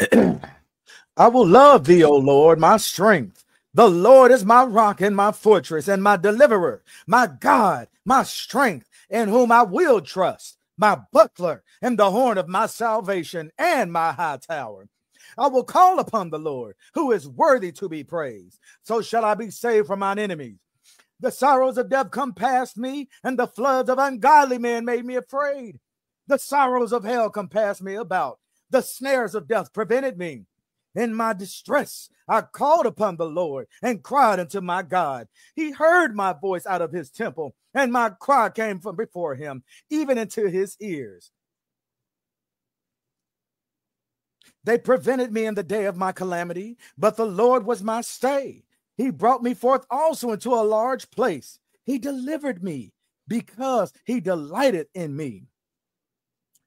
I will love thee, O Lord, my strength. The Lord is my rock and my fortress and my deliverer, my God, my strength, in whom I will trust, my buckler and the horn of my salvation and my high tower. I will call upon the Lord, who is worthy to be praised. So shall I be saved from mine enemies. The sorrows of death come past me, and the floods of ungodly men made me afraid. The sorrows of hell compassed me about. The snares of death prevented me. In my distress, I called upon the Lord and cried unto my God. He heard my voice out of his temple, and my cry came from before him, even into his ears. They prevented me in the day of my calamity, but the Lord was my stay. He brought me forth also into a large place. He delivered me because he delighted in me.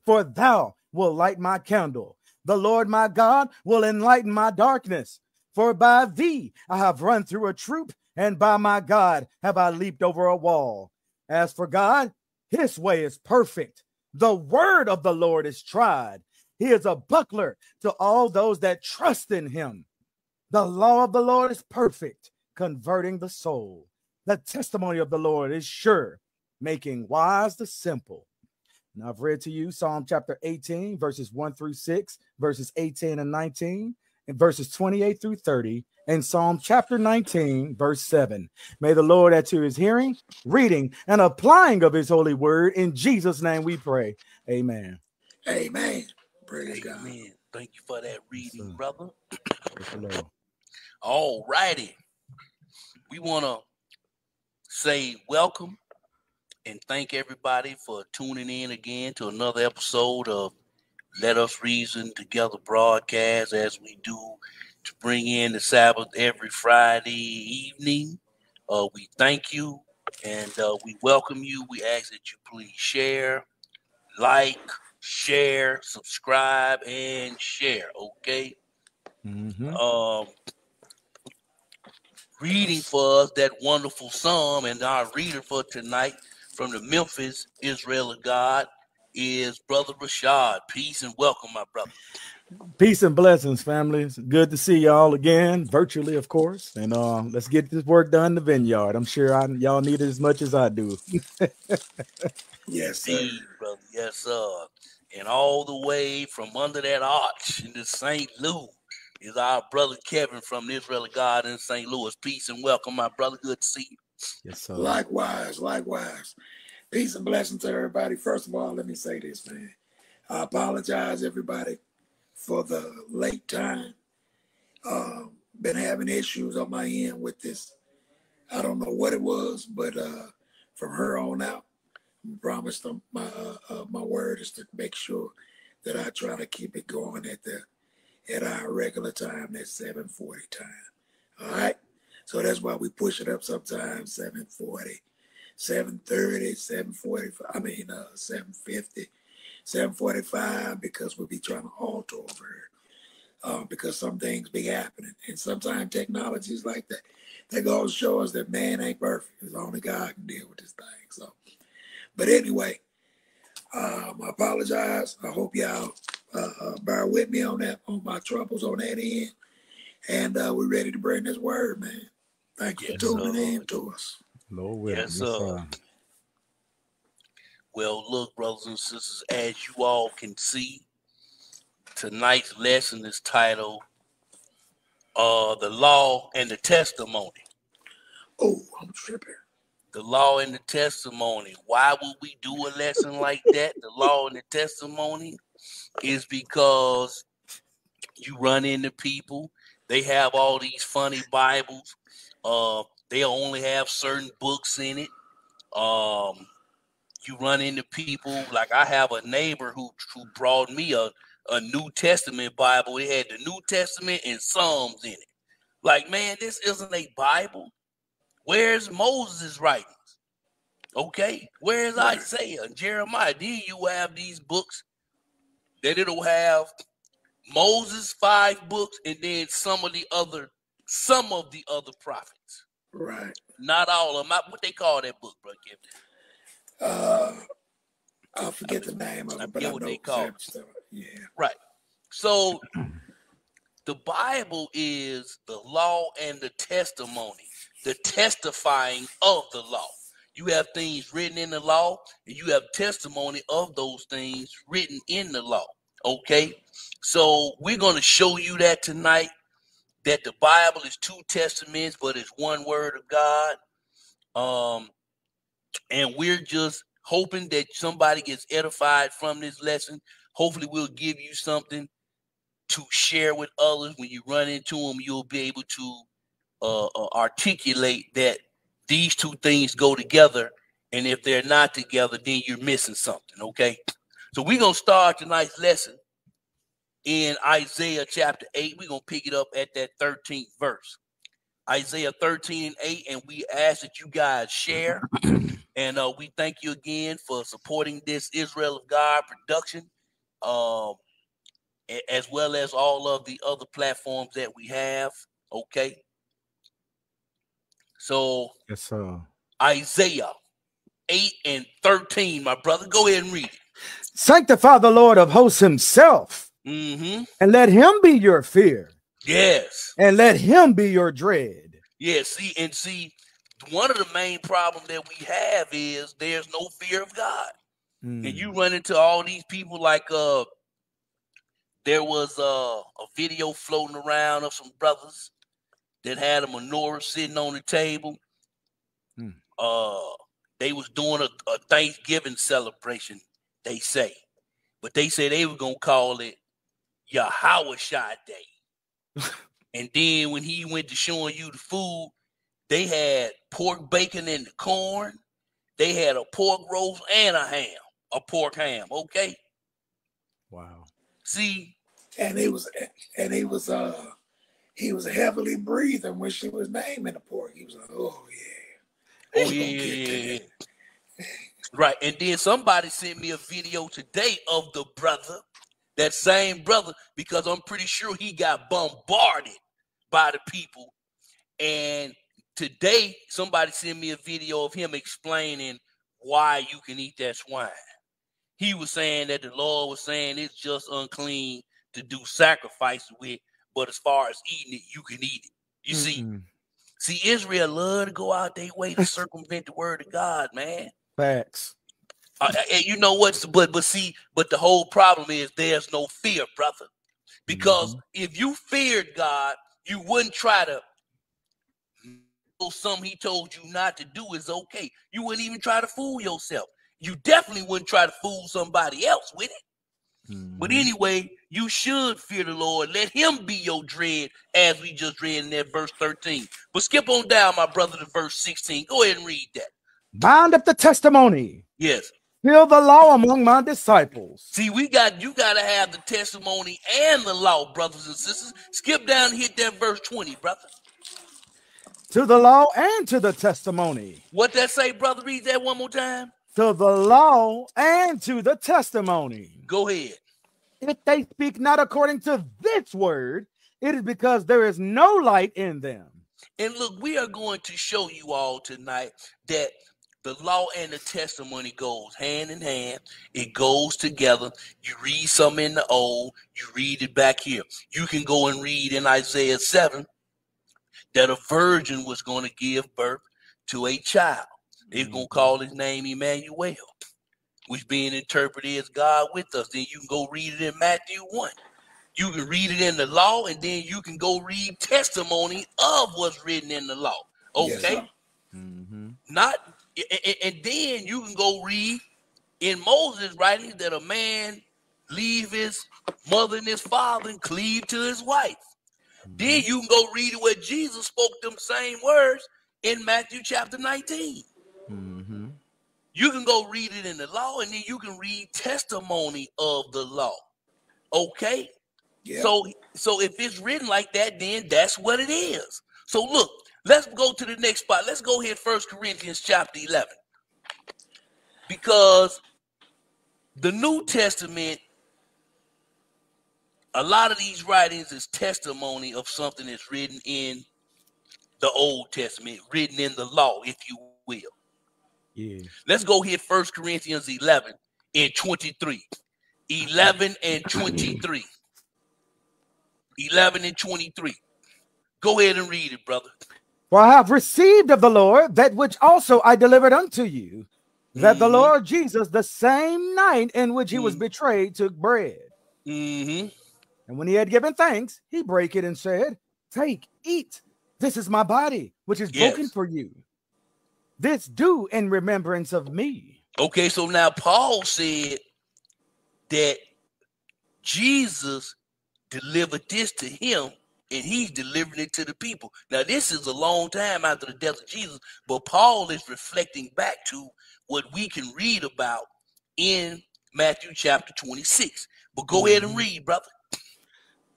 For thou will light my candle. The Lord my God will enlighten my darkness. For by thee I have run through a troop, and by my God have I leaped over a wall. As for God, his way is perfect. The word of the Lord is tried. He is a buckler to all those that trust in him. The law of the Lord is perfect, converting the soul. The testimony of the Lord is sure, making wise the simple. Now I've read to you Psalm chapter 18, verses 1 through 6, verses 18 and 19, and verses 28 through 30, and Psalm chapter 19, verse 7. May the Lord add to his hearing, reading, and applying of his holy word. In Jesus' name we pray. Amen. Amen. Praise Amen. God. Thank you for that reading, sir. brother. All righty. We want to say welcome and thank everybody for tuning in again to another episode of Let Us Reason Together broadcast as we do to bring in the Sabbath every Friday evening. Uh, we thank you and uh, we welcome you. We ask that you please share, like, share, subscribe, and share. Okay. Mhm. um, reading for us that wonderful psalm, and our reader for tonight from the Memphis Israel of God is Brother Rashad. Peace and welcome, my brother. Peace and blessings, family. It's good to see y'all again, virtually, of course. And uh, let's get this work done in the vineyard. I'm sure I, y'all need it as much as I do. Yes, sir. Indeed, brother. Yes, sir. And all the way from under that arch in the St. Louis is our brother Kevin from the Israel of God in St. Louis. Peace and welcome, my brother. Good to see you. Yes, sir. Likewise, likewise. Peace and blessings to everybody. First of all, let me say this, man. I apologize, everybody, for the late time. Um, been having issues on my end with this. I don't know what it was, but uh, from her on out, I promised them my uh, uh, my word is to make sure that I try to keep it going at the at our regular time, at 7:40 time. All right. So that's why we push it up sometimes 740, 730, 745, I mean uh 750, 745, because we'll be trying to alter over here. Uh, because some things be happening. And sometimes technologies like that, they go to show us that man ain't perfect. It's only God can deal with this thing. So but anyway, um, I apologize. I hope y'all uh, uh, bear with me on that, on my troubles on that end. And uh, we're ready to bring this word, man. Thank you Yes, for tuning sir. in to us. Lord willing. Yes, Yes, sir. sir. Well, look, brothers and sisters, as you all can see, tonight's lesson is titled uh the law and the testimony. Oh, I'm tripping. The law and the testimony. Why would we do a lesson like that? The law and the testimony is because you run into people, they have all these funny Bibles. Uh they only have certain books in it. Um you run into people like I have a neighbor who who brought me a a New Testament Bible. It had the New Testament and Psalms in it. Like, man, this isn't a Bible. Where's Moses' writings? Okay, where's Isaiah and Jeremiah? Then you have these books that it'll have Moses' five books and then some of the other some of the other prophets. Right. Not all of them. What they call that book, bro? Kevin? Uh, I forget the name of I it, but I forget know they call it. Yeah. Right. So the Bible is the law and the testimony, the testifying of the law. You have things written in the law, and you have testimony of those things written in the law. Okay. So we're going to show you that tonight that the Bible is two testaments, but it's one word of God. Um, and we're just hoping that somebody gets edified from this lesson. Hopefully, we'll give you something to share with others. When you run into them, you'll be able to uh, uh, articulate that these two things go together. And if they're not together, then you're missing something. Okay. So we're going to start tonight's lesson in Isaiah chapter 8. We're going to pick it up at that 13th verse. Isaiah 13 and 8. And we ask that you guys share. And uh, we thank you again for supporting this Israel of God production, um, as well as all of the other platforms that we have. Okay. So Yes, sir. Isaiah 8 and 13, my brother. Go ahead and read it. Sanctify the Lord of hosts himself, Mm-hmm. and let him be your fear, Yes. and let him be your dread. Yeah, see, and see, one of the main problems that we have is there's no fear of God. Mm. and you run into all these people like uh there was uh, a video floating around of some brothers that had a menorah sitting on the table Hmm. uh they was doing a, a thanksgiving celebration they say but they said they were gonna call it Yahweh Shai Day. and then when he went to showing you the food, they had pork bacon in the corn, they had a pork roast and a ham, a pork ham. Okay. Wow. See, And it was and it was uh he was heavily breathing when she was naming the pork. He was like, oh yeah. oh yeah, yeah, get to yeah, that. yeah. Right. And then somebody sent me a video today of the brother, that same brother, because I'm pretty sure he got bombarded by the people. And today, somebody sent me a video of him explaining why you can eat that swine. He was saying that the Lord was saying it's just unclean to do sacrifice with, but as far as eating it, you can eat it. You see, Mm-mm. see, Israel love to go out their way to circumvent the word of God, man. Facts. Uh, and you know what's but but see, but the whole problem is there's no fear, brother. Because if you feared God, you wouldn't try to something he told you not to do is okay. You wouldn't even try to fool yourself. You definitely wouldn't try to fool somebody else with it. But Mhm. anyway, you should fear the Lord. Let him be your dread, as we just read in that verse 13. But skip on down, my brother, to verse 16. Go ahead and read that. Bind up the testimony. Yes. Fill the law among my disciples. See, we got you got to have the testimony and the law, brothers and sisters. Skip down and hit that verse 20, brother. To the law and to the testimony. What that say, brother? Read that one more time. To the law and to the testimony. Go ahead. If they speak not according to this word, it is because there is no light in them. And look, we are going to show you all tonight that the law and the testimony goes hand in hand. It goes together. You read some in the old, you read it back here. You can go and read in Isaiah 7 that a virgin was going to give birth to a child. They're going to call his name Emmanuel, which being interpreted as God with us. Then you can go read it in Matthew 1. You can read it in the law, and then you can go read testimony of what's written in the law. Yes, Okay? sir. Mhm. Not a- a- and then you can go read in Moses' writings that a man leave his mother and his father and cleave to his wife. Then you can go read where Jesus spoke them same words in Matthew chapter 19. Mhm. You can go read it in the law, and then you can read testimony of the law. Okay? Yeah. So so if it's written like that, then that's what it is. So look, let's go to the next spot. Let's go here, First Corinthians chapter 11. Because the New Testament, a lot of these writings is testimony of something that's written in the Old Testament, written in the law, if you will. Yeah. Let's go hit First Corinthians 11, and 23. 11 and 23. 11 and 23. Go ahead and read it, brother. For I have received of the Lord that which also I delivered unto you, that the Mhm. Lord Jesus, the same night in which he was Mhm. betrayed, took bread. Mm-hmm. And when he had given thanks, he brake it and said, Take, eat. This is my body, which is broken for you. This do in remembrance of me. Okay, so now Paul said that Jesus delivered this to him and he's delivering it to the people. Now, this is a long time after the death of Jesus, but Paul is reflecting back to what we can read about in Matthew chapter 26. But go ahead and Mhm. read, brother.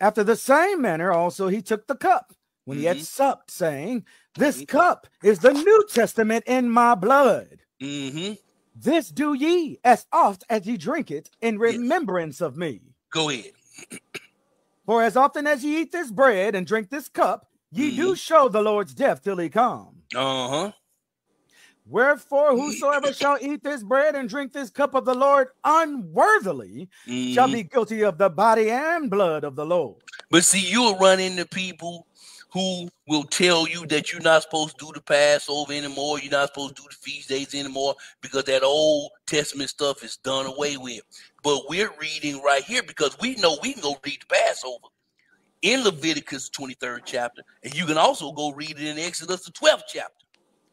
After the same manner, also he took the cup when he had Mhm. supped, saying, This cup is the New Testament in my blood. Mm-hmm. This do ye as oft as ye drink it in remembrance of me. Go ahead. For as often as ye eat this bread and drink this cup, ye do show the Lord's death till he come. Uh-huh. Wherefore, whosoever shall eat this bread and drink this cup of the Lord unworthily shall Mhm. be guilty of the body and blood of the Lord. But see, you'll run into people who will tell you that you're not supposed to do the Passover anymore, you're not supposed to do the feast days anymore because that Old Testament stuff is done away with. But we're reading right here because we know we can go read the Passover in Leviticus 23rd chapter, and you can also go read it in Exodus the 12th chapter,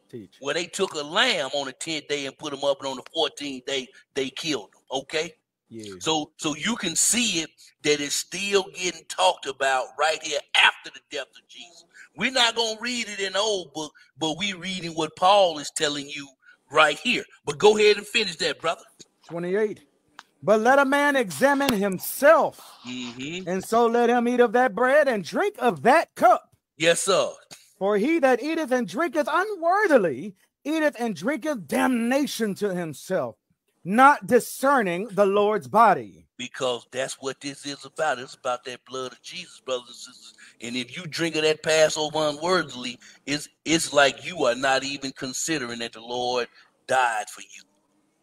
Teach. where they took a lamb on the 10th day and put them up, and on the 14th day they killed them. Okay. Yeah. So so you can see it that it's still getting talked about right here after the death of Jesus. We're not gonna read it in the old book, but we reading what Paul is telling you right here. But go ahead and finish that, brother. 28. But let a man examine himself, hmm and so let him eat of that bread and drink of that cup. Yes, sir. For he that eateth and drinketh unworthily eateth and drinketh damnation to himself, not discerning the Lord's body. Because that's what this is about. It's about that blood of Jesus, brothers and sisters. And if you drink of that Passover unworthily, it's it's like you are not even considering that the Lord died for you.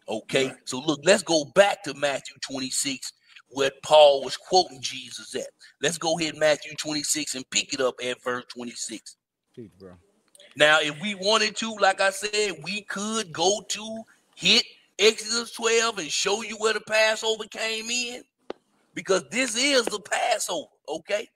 Okay, so look, let's go back to Matthew 26, where Paul was quoting Jesus at. Let's go ahead, Matthew 26, and pick it up at verse 26. Teach, bro. Now, if we wanted to, like I said, we could go to hit Exodus 12 and show you where the Passover came in because this is the Passover, okay?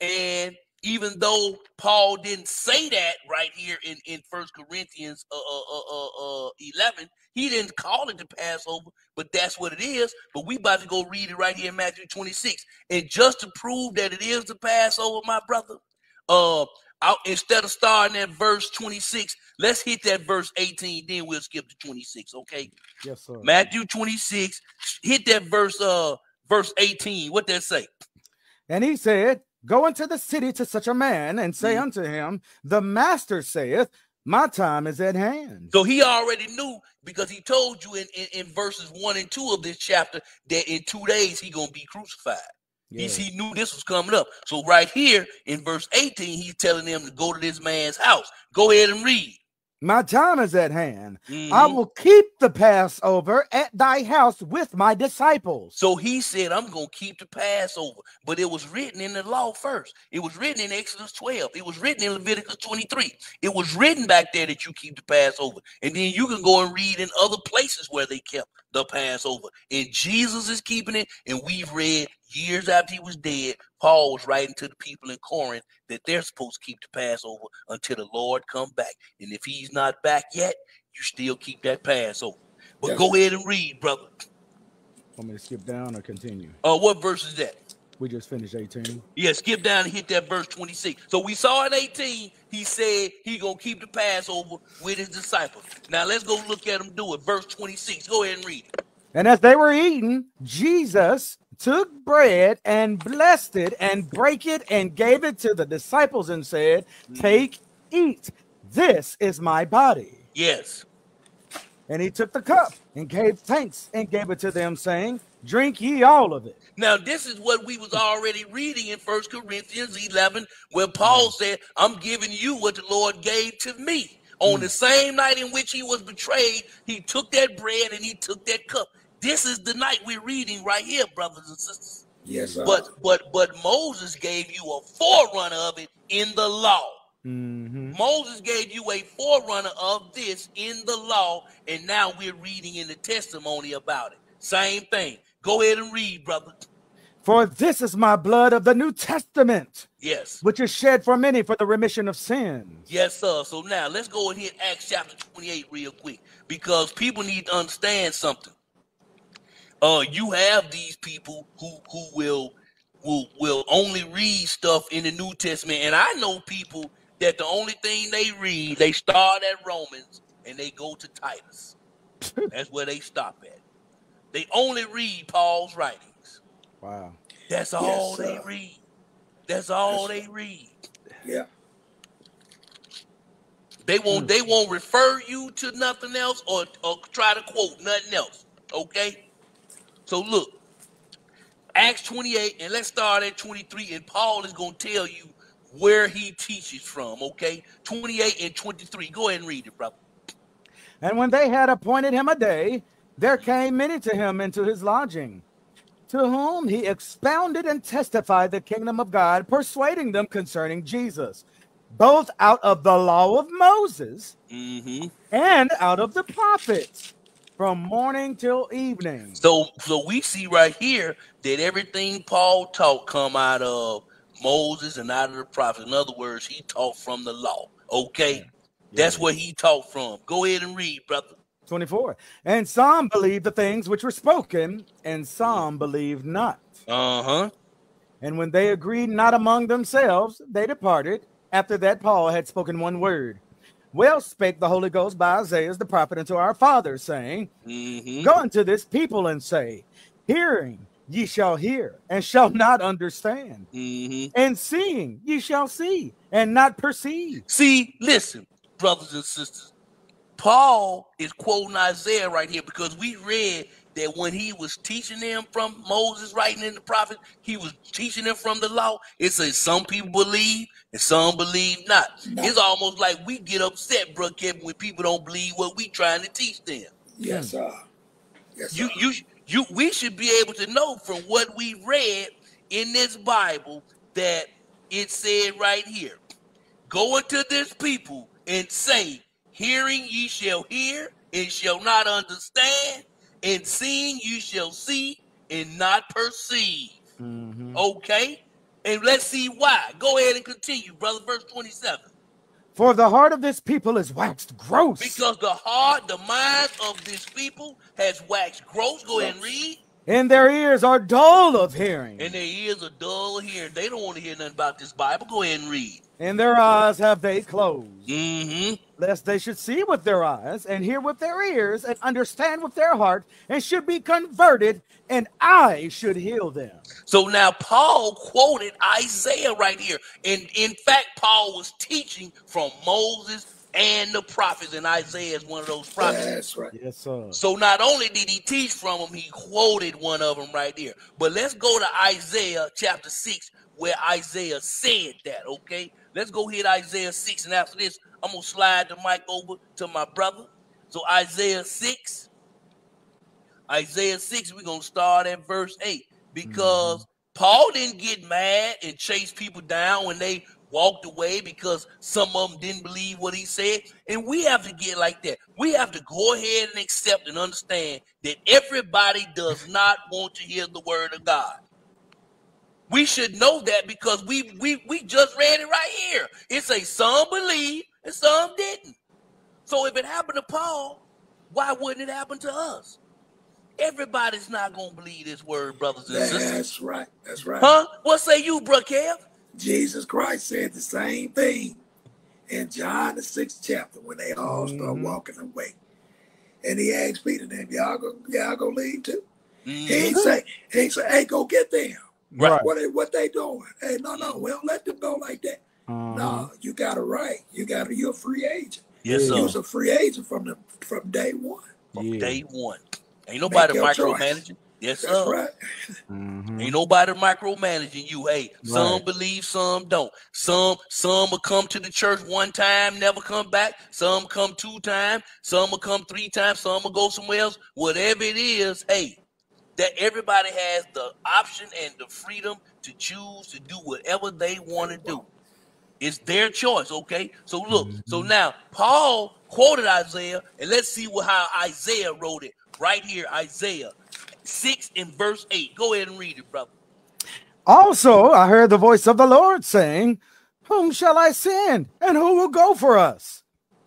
And even though Paul didn't say that right here in, in First Corinthians uh, uh, uh, uh, uh, 11, he didn't call it the Passover, but that's what it is. But we about to go read it right here in Matthew 26. And just to prove that it is the Passover, my brother, uh, out instead of starting at verse 26, let's hit that verse 18, then we'll skip to 26, okay? Yes, sir. Matthew 26, hit that verse uh verse 18. What that say? And he said, Go into the city to such a man and say Mhm. unto him, The master saith, My time is at hand. So he already knew because he told you in, in, in verses one and two of this chapter that in two days he gonna be crucified. He's, he knew this was coming up. So right here in verse 18, he's telling them to go to this man's house. Go ahead and read. My time is at hand. I Mhm. will keep the Passover at thy house with my disciples. So he said, I'm going to keep the Passover. But it was written in the law first. It was written in Exodus 12. It was written in Leviticus 23. It was written back there that you keep the Passover. And then you can go and read in other places where they kept the Passover. And Jesus is keeping it. And we've read years after he was dead, Paul was writing to the people in Corinth that they're supposed to keep the Passover until the Lord come back. And if he's not back yet, you still keep that Passover. But Yes. go ahead and read, brother. Want me to skip down or continue? Uh, what verse is that? We just finished 18. Yeah, skip down and hit that verse 26. So we saw in 18, he said he gonna keep the Passover with his disciples. Now let's go look at him do it. Verse 26. Go ahead and read it. And as they were eating, Jesus took bread and blessed it and break it and gave it to the disciples and said, mm-hmm. Take, eat. This is my body. Yes. And he took the cup and gave thanks and gave it to them, saying, Drink ye all of it. Now this is what we was already reading in First Corinthians 11, where Paul mm-hmm. said, I'm giving you what the Lord gave to me. On the mm-hmm. same night in which he was betrayed, he took that bread and he took that cup. This is the night we're reading right here, brothers and sisters. Yes, sir. But but but Moses gave you a forerunner of it in the law. Mhm. Moses gave you a forerunner of this in the law, and now we're reading in the testimony about it. Same thing. Go ahead and read, brother. For this is my blood of the New Testament, Yes. which is shed for many for the remission of sins. Yes, sir. So now let's go ahead and hit Acts chapter 28 real quick because people need to understand something. Uh, you have these people who who will will will only read stuff in the New Testament, and I know people that the only thing they read, they start at Romans and they go to Titus. That's where they stop at. They only read Paul's writings. Wow. That's all they sir. read. That's all Yes, they read. yeah. They won't they won't refer you to nothing else or, or try to quote nothing else. Okay? So look, Acts 28, and let's start at 23, and Paul is gonna tell you where he teaches from, okay? 28 and 23. Go ahead and read it, brother. And when they had appointed him a day, there came many to him into his lodging, to whom he expounded and testified the kingdom of God, persuading them concerning Jesus, both out of the law of Moses Mm-hmm. and out of the prophets, from morning till evening. So so we see right here that everything Paul taught come out of Moses and out of the prophets. In other words, he taught from the law. Okay? That's where he taught from. Go ahead and read, brother. 24. And some believed the things which were spoken, and some believed not. Uh-huh. And when they agreed not among themselves, they departed. After that, Paul had spoken one word. Well spake the Holy Ghost by Isaiah the prophet unto our fathers, saying, Mm-hmm. Go unto this people and say, Hearing ye shall hear, and shall not understand, Mm-hmm. and seeing ye shall see, and not perceive. See, listen, brothers and sisters. Paul is quoting Isaiah right here because we read that when he was teaching them from Moses writing in the prophets, he was teaching them from the law. It says some people believe and some believe not. No. It's almost like we get upset, bro, Kevin, when people don't believe what we trying to teach them. Yes, hmm. sir. Yes, sir. You, you, you. We should be able to know from what we read in this Bible that it said right here: "Go unto this people and say, Hearing ye shall hear and shall not understand, and seeing you shall see and not perceive." Mhm. Okay, and let's see why. Go ahead and continue, brother. Verse twenty-seven. For the heart of this people is waxed gross. Because the heart, the minds of this people has waxed gross. Go ahead and read. and their ears are dull of hearing, And their ears are dull of hearing. They don't want to hear nothing about this Bible. Go ahead and read. and their eyes have they closed, Mm-hmm. Lest they should see with their eyes, and hear with their ears, and understand with their heart, and should be converted, and I should heal them. So now Paul quoted Isaiah right here. And in fact, Paul was teaching from Moses and the prophets, and Isaiah is one of those prophets. That's right. Yes, sir. So not only did he teach from them, he quoted one of them right there. But let's go to Isaiah chapter 6, where Isaiah said that, okay? Let's go hit Isaiah 6, and after this, I'm going to slide the mic over to my brother. So Isaiah 6, Isaiah 6, we're going to start at verse 8 because mm-hmm. Paul didn't get mad and chase people down when they walked away because some of them didn't believe what he said. And we have to get like that. We have to go ahead and accept and understand that everybody does not want to hear the word of God. We should know that because we we we just read it right here. It says some believe and some didn't. So if it happened to Paul, why wouldn't it happen to us? Everybody's not gonna believe this word, brothers and sisters. That's right. That's right. Huh? What say you, bro, Kev? Jesus Christ said the same thing in John the sixth chapter when they all start Mhm. walking away. And he asked Peter, "Them y'all go, y'all go leave too?" He Mhm. ain't say, he ain't say, "Hey, go get them." Right. What they, what they doing? Hey, no, no, we don't let them go like that. Uh-huh. No, you got a right. You got a, you're a free agent. Yes, sir. You was a free agent from the from day one. From Yeah. day one. Ain't nobody your choice. micromanaging. Yes, That's sir. right. Mhm. Ain't nobody micromanaging you. Hey, some Right. believe, some don't. Some some will come to the church one time, never come back. Some come two times. Some will come three times. Some will go somewhere else. Whatever it is, hey, that everybody has the option and the freedom to choose to do whatever they want to do. It's their choice, okay? So look, so mm-hmm. now Paul quoted Isaiah, and let's see what how Isaiah wrote it right here. Isaiah 6 and verse 8. Go ahead and read it, brother. Also, I heard the voice of the Lord saying, Whom shall I send, and who will go for us?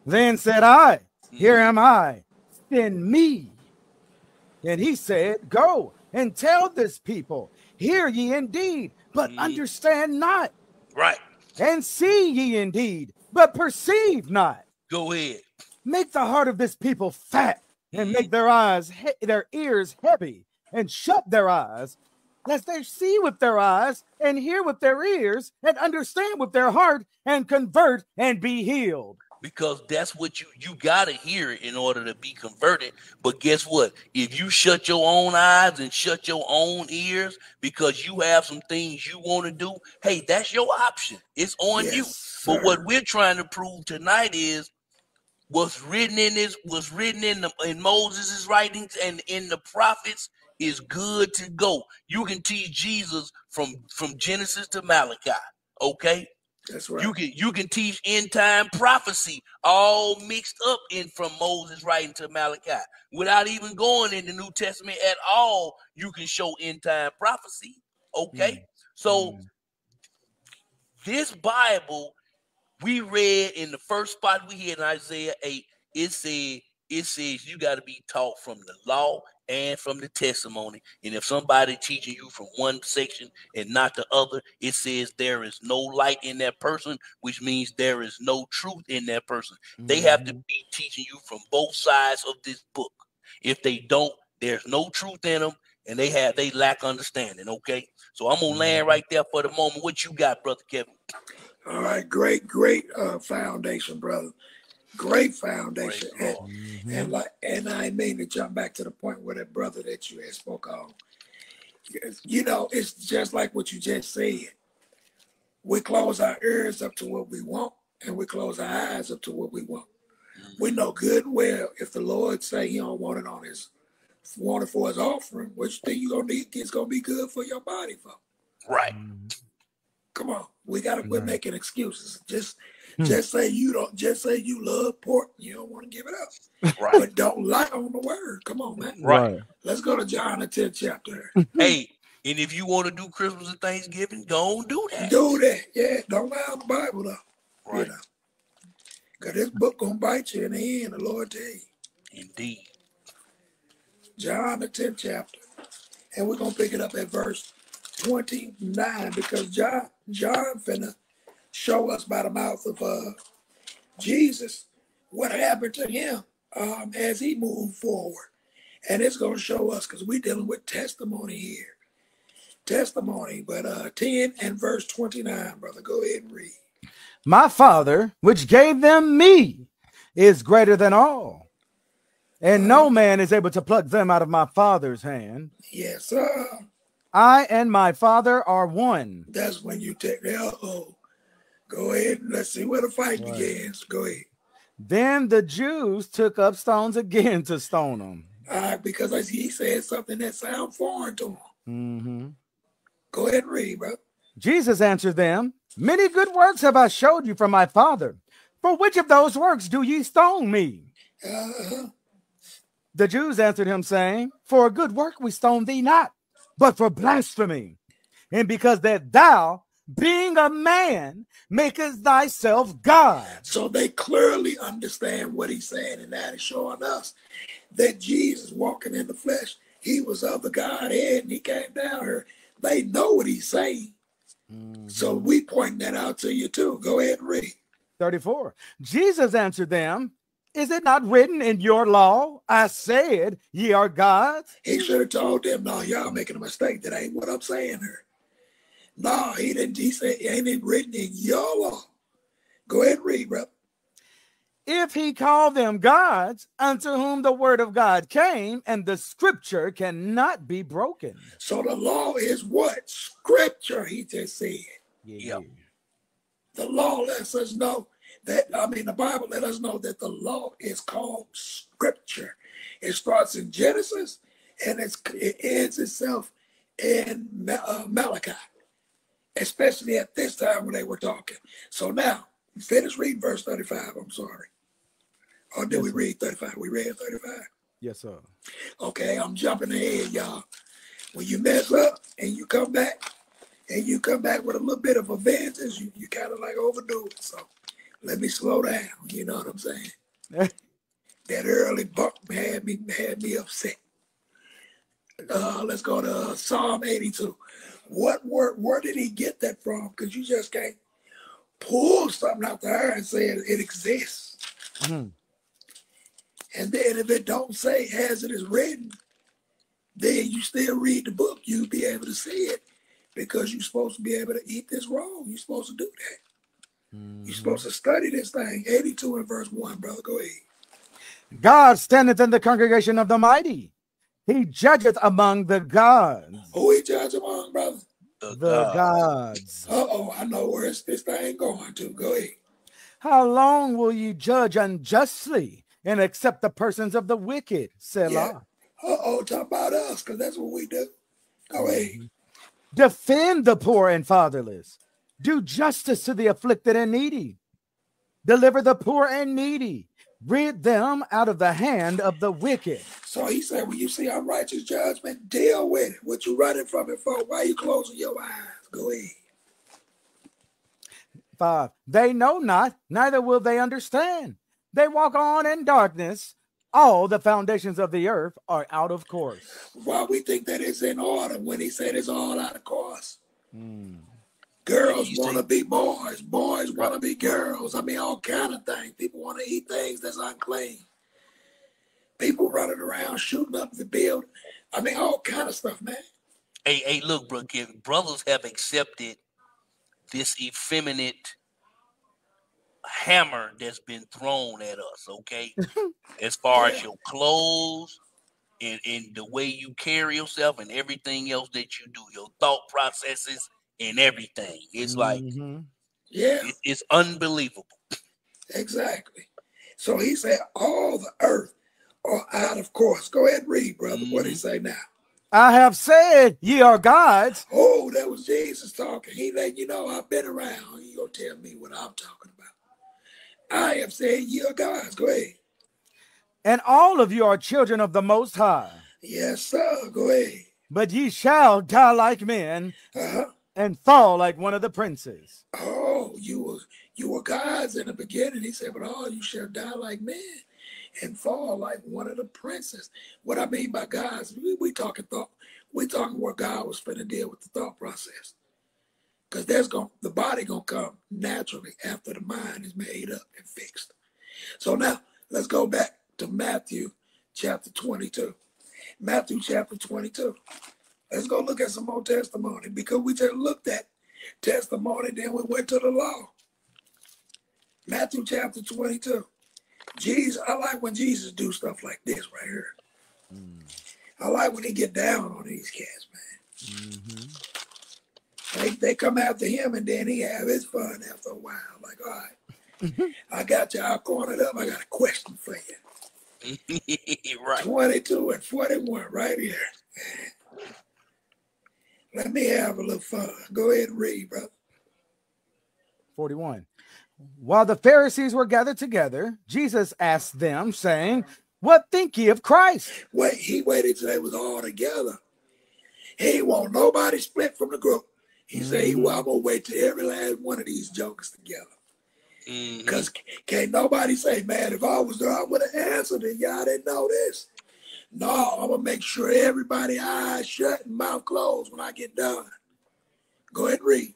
Then said I, Here mm-hmm. am I, send me. And he said, Go and tell this people, Hear ye indeed, but Mhm. understand not, Right. and see ye indeed, but perceive not. Go ahead. Make the heart of this people fat, and make their eyes, he- their ears heavy, and shut their eyes, lest they see with their eyes, and hear with their ears, and understand with their heart, and convert and be healed. Because that's what you you gotta hear in order to be converted. But guess what? If you shut your own eyes and shut your own ears because you have some things you want to do, hey, that's your option. It's on you. Yes, But what we're trying to prove tonight is what's written in this, what's written in the in Moses' writings and in the prophets is good to go. You can teach Jesus from from Genesis to Malachi. Okay, That's right. you can you can teach end time prophecy all mixed up in from Moses writing to Malachi without even going in the New Testament at all. You can show end time prophecy. Okay, so Mm. this Bible we read in the first spot we had in Isaiah 8, it said it says you got to be taught from the law and from the testimony. And if somebody teaching you from one section and not the other, it says there is no light in that person, which means there is no truth in that person. They have to Mhm. be teaching you from both sides of this book. If they don't, there's no truth in them, and they have they lack understanding. Okay, so I'm gonna land right there for the moment. What you got, brother Kevin? All right, great, great uh, foundation, brother. Great foundation. Praise And, God. Mhm. and like, and I mean to jump back to the point where that brother that you had spoke on. You know, it's just like what you just said. We close our ears up to what we want, and we close our eyes up to what we want. We know good and well if the Lord say He don't want it on His want it for His offering, which thing you gonna need is gonna be good for your body for. Right. Mhm. Come on, we gotta quit Right. making excuses. Just Hmm. just say you don't. Just say you love pork. You don't want to give it up, Right. but don't lie on the word. Come on, man. Right. Let's go to John the tenth chapter. hey, and if you want to do Christmas and Thanksgiving, go and do that. Do that. Yeah, don't lie on the Bible though. Right. You know, cause this book gonna bite you in the end. The Lord tell you. Indeed. John the tenth chapter, and we're gonna pick it up at verse twenty nine because John John finna show us by the mouth of uh Jesus what happened to him um, as he moved forward, and it's gonna show us because we're dealing with testimony here. Testimony, but uh 10 and verse 29, brother. Go ahead and read. My Father, which gave them me, is greater than all. And no man is able to pluck them out of my Father's hand. Yes, sir. I and my Father are one. That's when you take the uh-oh. Go ahead and let's see where the fight Right. begins. Go ahead. Then the Jews took up stones again to stone him. Uh, because as he said something that sounds foreign to him. Mm-hmm. Go ahead and read, bro. Jesus answered them, Many good works have I showed you from my Father. For which of those works do ye stone me? Uh, The Jews answered him, saying, For a good work we stone thee not, but for blasphemy. And because that thou, being a man, makest thyself God. so they clearly understand what he's saying, and that is showing us that Jesus walking in the flesh, he was of the Godhead and he came down here. They know what he's saying. Mm-hmm. So we point that out to you too. Go ahead and read. 34. Jesus answered them, Is it not written in your law? I said, Ye are gods. He should have told them, no, y'all making a mistake. That ain't what I'm saying here. No, he didn't. He said, ain't it written in your law? Go ahead and read, bro. if he called them gods unto whom the word of God came, and the scripture cannot be broken. So the law is what? Scripture, he just said. Yeah. The law lets us know that, I mean, the Bible let us know that the law is called scripture. It starts in Genesis and it's, it ends itself in uh, Malachi, especially at this time when they were talking. So now, finish reading verse 35. I'm sorry. Or did Yes, we read 35? We read 35. Yes, sir. Okay, I'm jumping ahead, y'all. When you mess up and you come back, and you come back with a little bit of a vengeance, you, you kind of like overdo it. So let me slow down. You know what I'm saying? that early bump had me had me upset. Uh, let's go to Psalm 82. What word? Where did he get that from? Because you just can't pull something out the air and say it, it exists. Mhm. And then if it don't say as it is written, then you still read the book. You'll be able to see it because you're supposed to be able to eat this raw. You're supposed to do that. You're supposed to study this thing. 82 and verse 1, brother. Go ahead. God standeth in the congregation of the mighty. He judgeth among the gods. Who he judge among, brother? The, The God. gods. Uh oh, I know where this thing going to. Go ahead. How long will you judge unjustly and accept the persons of the wicked? Selah. Uh oh, talk about us, because that's what we do. Go ahead. Defend the poor and fatherless. Do justice to the afflicted and needy. Deliver the poor and needy. Rid them out of the hand of the wicked. So he said, when you see unrighteous judgment, deal with it. What you running from it for? Why you closing your eyes? Go ahead. Five. They know not, neither will they understand. They walk on in darkness. All the foundations of the earth are out of course. Why we think that it's in order when he said it's all out of course? Hmm. Girls want to be boys. Boys want to be girls. I mean, all kind of things. People want to eat things that's unclean. People running around shooting up the building. I mean, all kind of stuff, man. Hey, hey, look, bro, if brothers have accepted this effeminate hammer that's been thrown at us, okay? as far as your clothes and, and the way you carry yourself and everything else that you do, your thought processes and everything. It's like Mhm. Yeah, it- it's unbelievable. exactly. So he said, all the earth are out of course. Go ahead, and read, brother. What did he say now? I have said, ye are gods. Oh, that was Jesus talking. He let you know I've been around. You gonna tell me what I'm talking about? I have said ye are gods. Go ahead. and all of you are children of the Most High. Yes, sir. Go ahead. But ye shall die like men Uh-huh. And fall like one of the princes. Oh, you were you were gods in the beginning. He said, but all you shall die like men and fall like one of the princes. What I mean by gods, we, we talking thought. We talking where God was finna deal with the thought process. Because there's gonna the body gonna come naturally after the mind is made up and fixed. So now let's go back to Matthew chapter 22. Matthew chapter 22. Let's go look at some more testimony because we just looked at testimony, then we went to the law. Matthew chapter 22. Jesus, I like when Jesus do stuff like this right here. I like when he get down on these cats, man. Mm-hmm. They, they come after him and then he have his fun after a while. Like, all right, I got y'all cornered up. I got a question for you. right. 22 and 41 right here. Let me have a little fun. Go ahead and read, brother. 41. While the Pharisees were gathered together, Jesus asked them, saying, What think ye of Christ? Wait, he waited till they was all together. He ain't want nobody split from the group. He said, he, well, mm-hmm. I'm gonna wait till every last one of these jokers together. Mm-hmm. Because can't nobody say, man, if I was there, I would have answered it. Y'all didn't know this. No, I'm gonna make sure everybody eyes shut and mouth closed when I get done. Go ahead read.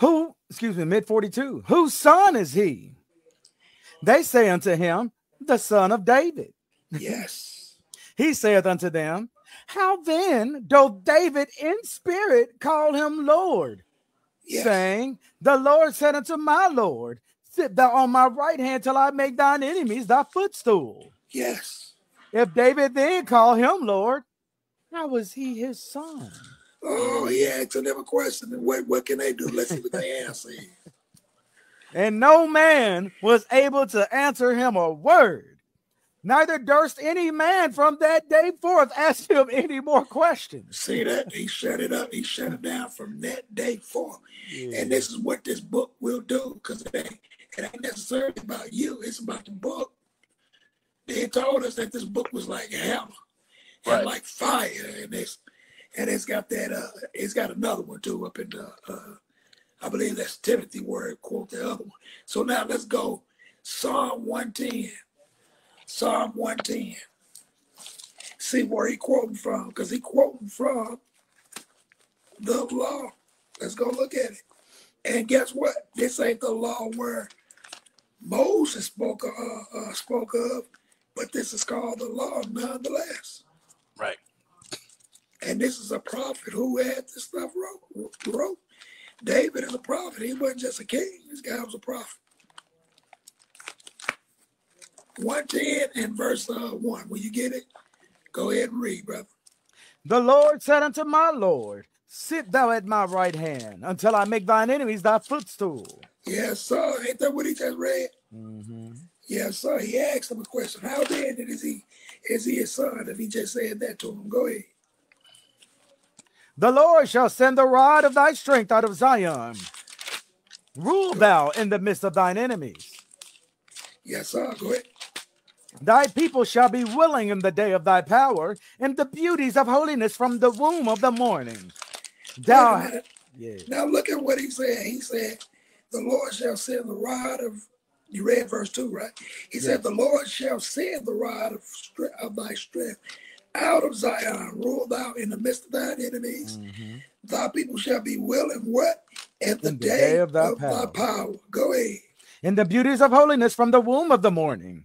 Who, excuse me, mid 42, whose son is he? They say unto him, The son of David. Yes. He saith unto them, How then doth David in spirit call him Lord? Yes. saying, The Lord said unto my Lord, Sit thou on my right hand till I make thine enemies thy footstool. Yes. If David then called him Lord, how was he his son? Oh, he asking them a question. And what, what can they do? Let's see what they answer. And no man was able to answer him a word. Neither durst any man from that day forth ask him any more questions. See that? He shut it up. He shut it down from that day forth. And this is what this book will do because it it ain't necessarily about you, it's about the book. They told us that this book was like hammer and Right. like fire, and it's and it's got that uh it's got another one too up in the uh I believe that's Timothy where it quote the other one. So now let's go Psalm 110. Psalm 110. See where he quoting from, because he quoting from the law. Let's go look at it. And guess what? This ain't the law where Moses spoke uh, uh, spoke of, but this is called the law nonetheless. Right. And this is a prophet who had this stuff wrote. wrote. David is a prophet. He wasn't just a king. This guy was a prophet. 110 and verse uh, 1. Will you get it, go ahead and read, brother. The Lord said unto my Lord, Sit thou at my right hand until I make thine enemies thy footstool. Yes, sir. Ain't that what he just read? Mhm. Yes, sir. He asked him a question. How then is he is he his son? If he just said that to him, go ahead. The Lord shall send the rod of thy strength out of Zion. Rule thou in the midst of thine enemies. Yes, sir. Go ahead. Thy people shall be willing in the day of thy power, and the beauties of holiness from the womb of the morning. Thou, yeah, Now look at what he said. He said, "The Lord shall send the rod of." You read verse two, right? He said, "The Lord shall send the rod of, stre- of thy strength out of Zion. Rule thou in the midst of thine enemies. Mhm. Thy people shall be willing. What in the, the day, day of, of thy thy, power. power. Go ahead. in the beauties of holiness from the womb of the morning.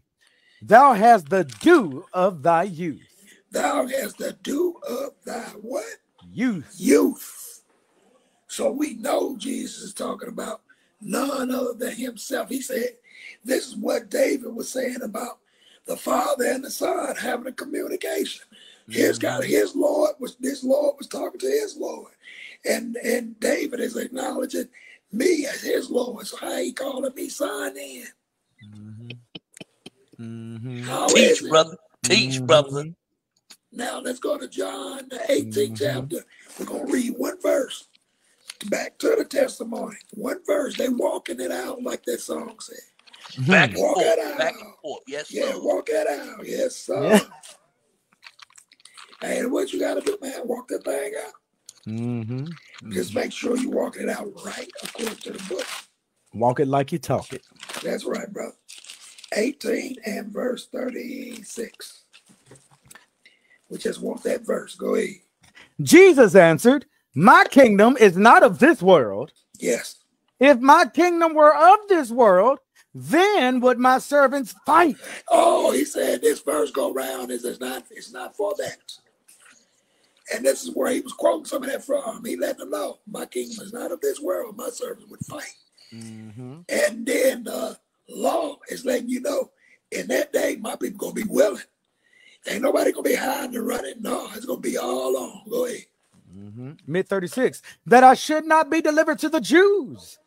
Thou hast the dew of thy youth. Thou hast the dew of thy what? Youth. youth. So we know Jesus is talking about none other than himself. He said, This is what David was saying about the Father and the Son having a communication. His God, his Lord was this Lord was talking to his Lord. And and David is acknowledging me as his Lord. So how he calling me son then? Mhm. How Teach, is it? brother. Teach, Mhm. brother. Now let's go to John, the 18th Mhm. chapter. We're gonna read one verse. Back to the testimony. One verse. They walking it out like that song said. Back and Walk forth. it out. Back and forth. Yes, Yeah, sir. walk it out. Yes, sir. Yeah. Hey, what you gotta do, man? Walk that thing out. Mm-hmm. Just make sure you walk it out right according to the book. Walk it like you talk it. That's right, brother. 18 and verse 36. We just want that verse. Go ahead. Jesus answered, My kingdom is not of this world. Yes. If my kingdom were of this world, then would my servants fight. Oh, he said this verse go round is it's not it's not for that. And this is where he was quoting some of that from. He let them know my kingdom is not of this world. My servants would fight. Mhm. And then the law is letting you know in that day my people gonna be willing. Ain't nobody gonna be hiding and running. No, it's gonna be all on. Go ahead. Mhm. Mid 36, that I should not be delivered to the Jews.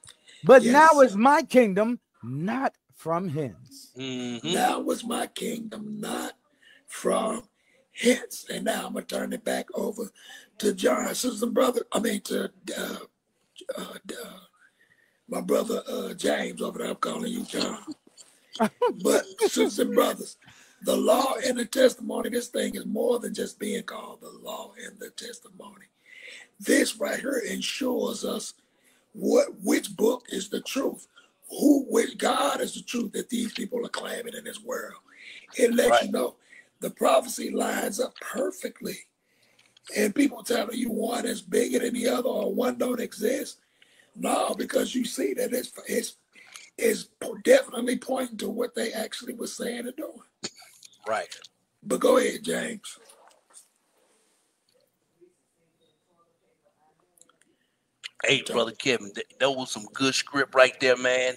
But Yes. now is my kingdom not from hence. Mhm. Now was my kingdom not from hence. And now I'm gonna turn it back over to John, sister and brother. I mean to uh, uh, uh, my brother uh, James over there. I'm calling you John. but sisters and brothers, the law and the testimony. This thing is more than just being called the law and the testimony. This right here ensures us what which book is the truth who which God is the truth that these people are claiming in this world. It lets Right. you know the prophecy lines up perfectly. And people telling you one is bigger than the other or one don't exist. No, because you see that it's it's it's definitely pointing to what they actually were saying and doing. Right. But go ahead, James. Hey, brother Kevin, th- that was some good script right there, man.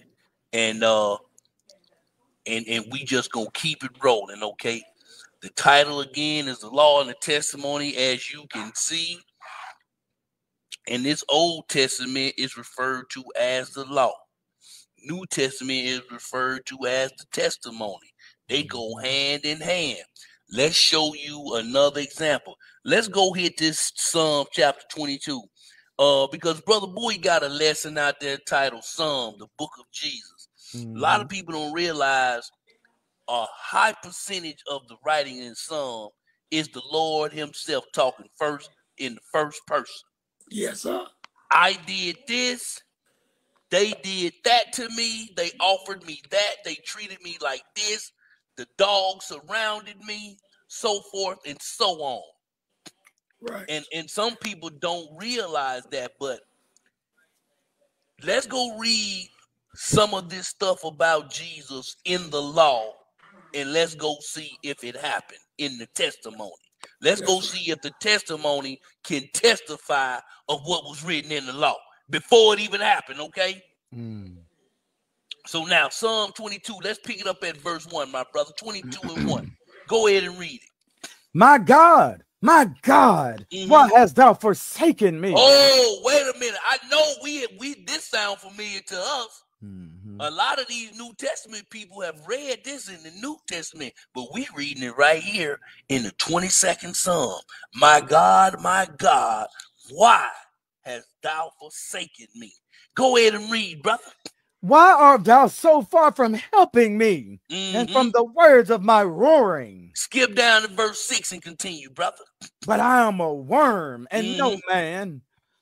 And uh and and we just gonna keep it rolling, okay? The title again is the law and the testimony, as you can see. And this Old Testament is referred to as the law. New Testament is referred to as the testimony. They go hand in hand. Let's show you another example. Let's go hit this Psalm chapter 22. Uh, because Brother Boy got a lesson out there titled Psalm, the book of Jesus. Mm-hmm. A lot of mm-hmm. people don't realize a high percentage of the writing in Psalm is the Lord Himself talking first in the first person. Yes, sir. I did this. They did that to me. They offered me that. They treated me like this. The dogs surrounded me, so forth and so on. Right. And and some people don't realize that, but let's go read some of this stuff about Jesus in the law and let's go see if it happened in the testimony. Let's go see if the testimony can testify of what was written in the law before it even happened, okay? Mm. So now, Psalm 22, let's pick it up at verse 1, my brother. 22 and 1. Go ahead and read it. My God, my God, mm-hmm. why hast thou forsaken me? Oh, wait a minute. I know we we this sound familiar to us. Mm-hmm. A lot of these New Testament people have read this in the New Testament, but we reading it right here in the 22nd Psalm. My God, my God, why hast thou forsaken me? Go ahead and read, brother. Why art thou so far from helping me mm-hmm. and from the words of my roaring? Skip down to verse 6 and continue, brother. But I am a worm and mm-hmm. no man,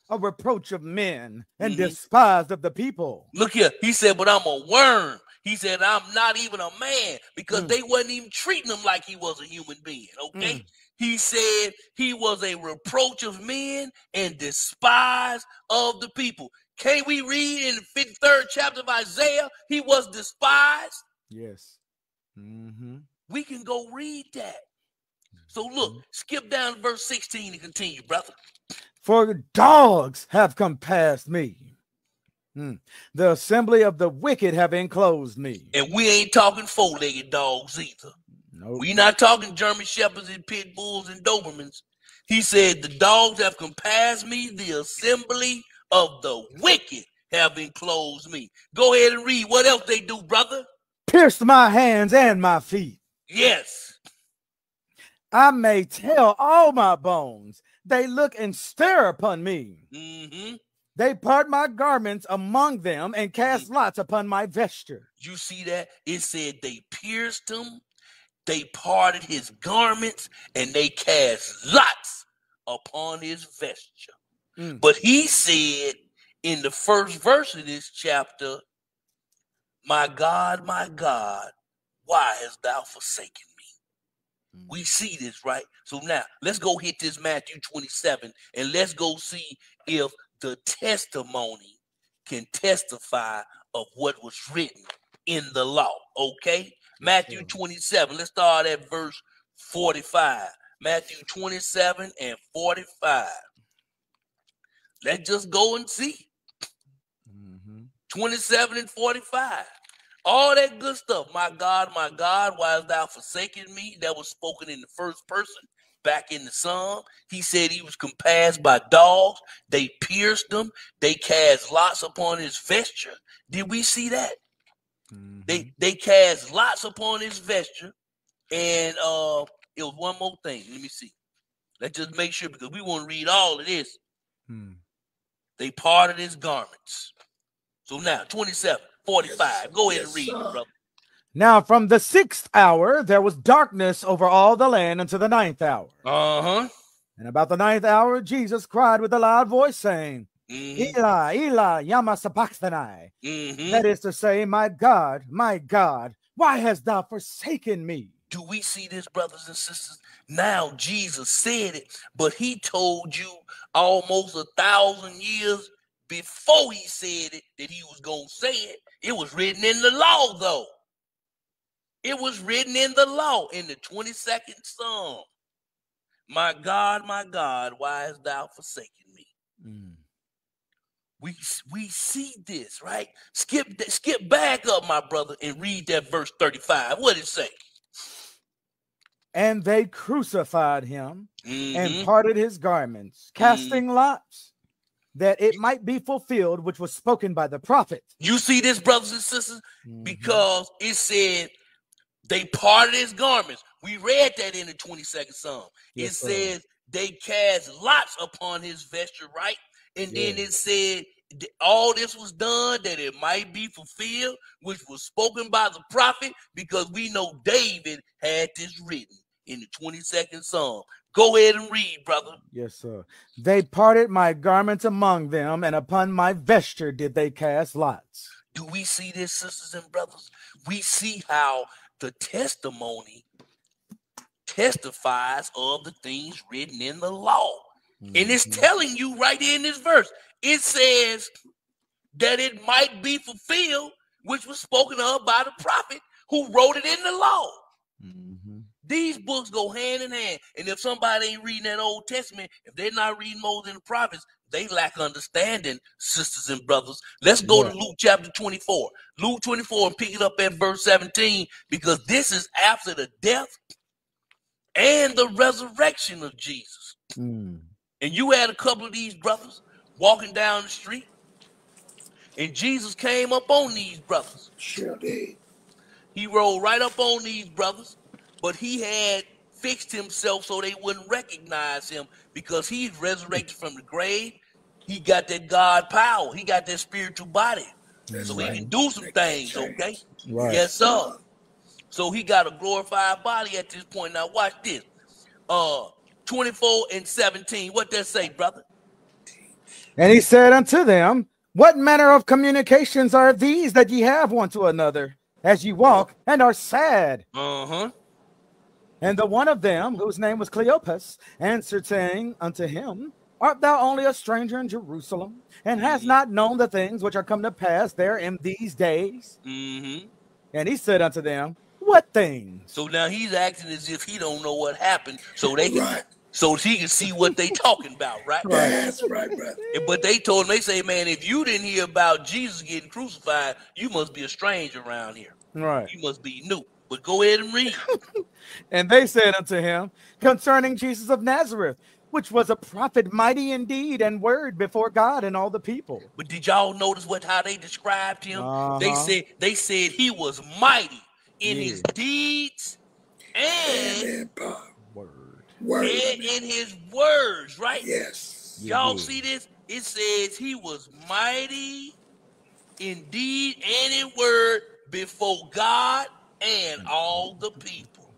a reproach of men and mm-hmm. despised of the people. Look here, he said, But I'm a worm. He said, I'm not even a man because mm. they wasn't even treating him like he was a human being. Okay. Mm. He said he was a reproach of men and despised of the people. Can't we read in the 53rd chapter of Isaiah? He was despised. Yes. Mm-hmm. We can go read that. So look, mm-hmm. skip down to verse 16 and continue, brother. For dogs have compassed me. Hmm. The assembly of the wicked have enclosed me. And we ain't talking four-legged dogs either. Nope. we not talking German shepherds and pit bulls and Dobermans. He said, The dogs have compassed me, the assembly of the wicked have enclosed me. Go ahead and read what else they do, brother. Pierced my hands and my feet. Yes. I may tell all my bones. They look and stare upon me. Mm-hmm. They part my garments among them and cast mm-hmm. lots upon my vesture. You see that? It said they pierced him, they parted his garments, and they cast lots upon his vesture. Mm. But he said in the first verse of this chapter, My God, my God, why hast thou forsaken me? Mm. We see this, right? So now let's go hit this Matthew 27 and let's go see if the testimony can testify of what was written in the law. Okay? Matthew 27. Let's start at verse 45. Matthew 27 and 45. Let's just go and see. Mm-hmm. 27 and 45. All that good stuff. My God, my God, why hast thou forsaken me? That was spoken in the first person back in the psalm. He said he was compassed by dogs. They pierced him. They cast lots upon his vesture. Did we see that? Mm-hmm. They they cast lots upon his vesture. And uh it was one more thing. Let me see. Let's just make sure because we want to read all of this. Hmm. They parted his garments. So now, 27, 45. Go ahead and read, brother. Now, from the sixth hour, there was darkness over all the land until the ninth hour. Uh huh. And about the ninth hour, Jesus cried with a loud voice, saying, mm-hmm. Eli, Eli, lama sabachthani. Mm-hmm. That is to say, My God, my God, why hast thou forsaken me? Do we see this, brothers and sisters? Now Jesus said it, but he told you almost a thousand years before he said it that he was going to say it. It was written in the law, though. It was written in the law in the 22nd Psalm. My God, my God, why hast thou forsaken me? Mm. we we see this right. Skip skip back up, my brother, and read that verse thirty five. What it say? And they crucified him Mhm. and parted his garments, casting lots, that it might be fulfilled, which was spoken by the prophet. You see this, brothers and sisters, Mhm. because it said they parted his garments. We read that in the 22nd Psalm. Yes, it sir. says they cast lots upon his vesture, right? And then it said all this was done that it might be fulfilled, which was spoken by the prophet, because we know David had this written in the 22nd Psalm. Go ahead and read, brother. Yes, sir. They parted my garments among them, and upon my vesture did they cast lots. Do we see this, sisters and brothers? We see how the testimony testifies of the things written in the law. And it's Mhm. telling you right here in this verse, it says that it might be fulfilled, which was spoken of by the prophet who wrote it in the law. Mhm. These books go hand in hand. And if somebody ain't reading that Old Testament, if they're not reading Moses and the prophets, they lack understanding, sisters and brothers. Let's go to Luke chapter 24. Luke 24 and pick it up at verse 17, because this is after the death and the resurrection of Jesus. Mm. And you had a couple of these brothers walking down the street, and Jesus came up on these brothers. Sure did. He rolled right up on these brothers, but he had fixed himself so they wouldn't recognize him because he's resurrected from the grave. He got that God power. He got that spiritual body. That's so right. he can do some that things, okay? Right. Yes, sir. So he got a glorified body at this point. Now watch this. Uh 24 and 17. What does that say, brother? And he said unto them, What manner of communications are these that ye have one to another, as ye walk and are sad? Uh-huh. And the one of them, whose name was Cleopas, answered, saying unto him, Art thou only a stranger in Jerusalem, and hast not known the things which are come to pass there in these days? Mm-hmm. And he said unto them, What things? So now he's acting as if he don't know what happened, so they can Right. so he can see what they talking about, right? right. That's right, brother. But they told him, they say, man, if you didn't hear about Jesus getting crucified, you must be a stranger around here. Right. You must be new. But go ahead and read. And they said unto him, Concerning Jesus of Nazareth, which was a prophet mighty indeed and word before God and all the people. But did y'all notice what how they described him? They Uh-huh. said they said he was mighty in his deeds And and. Word. Word. and in his words, right? Yes. Y'all Yeah. see this? It says he was mighty indeed and in word before God and all the people.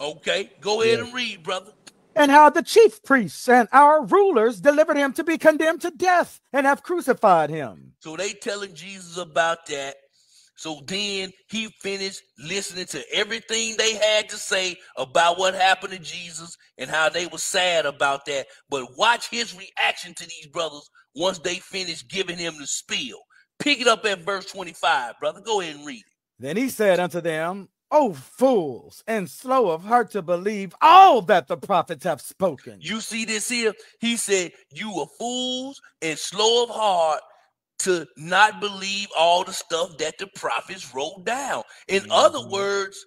Okay, go ahead and read, brother. And how the chief priests and our rulers delivered him to be condemned to death and have crucified him. So they telling Jesus about that. So then he finished listening to everything they had to say about what happened to Jesus and how they were sad about that. But watch his reaction to these brothers once they finished giving him the spiel. Pick it up at verse 25, brother. Go ahead and read it. Then he said unto them, O fools, and slow of heart to believe all that the prophets have spoken. You see this here? He said, You are fools and slow of heart to not believe all the stuff that the prophets wrote down. In other Mhm. words,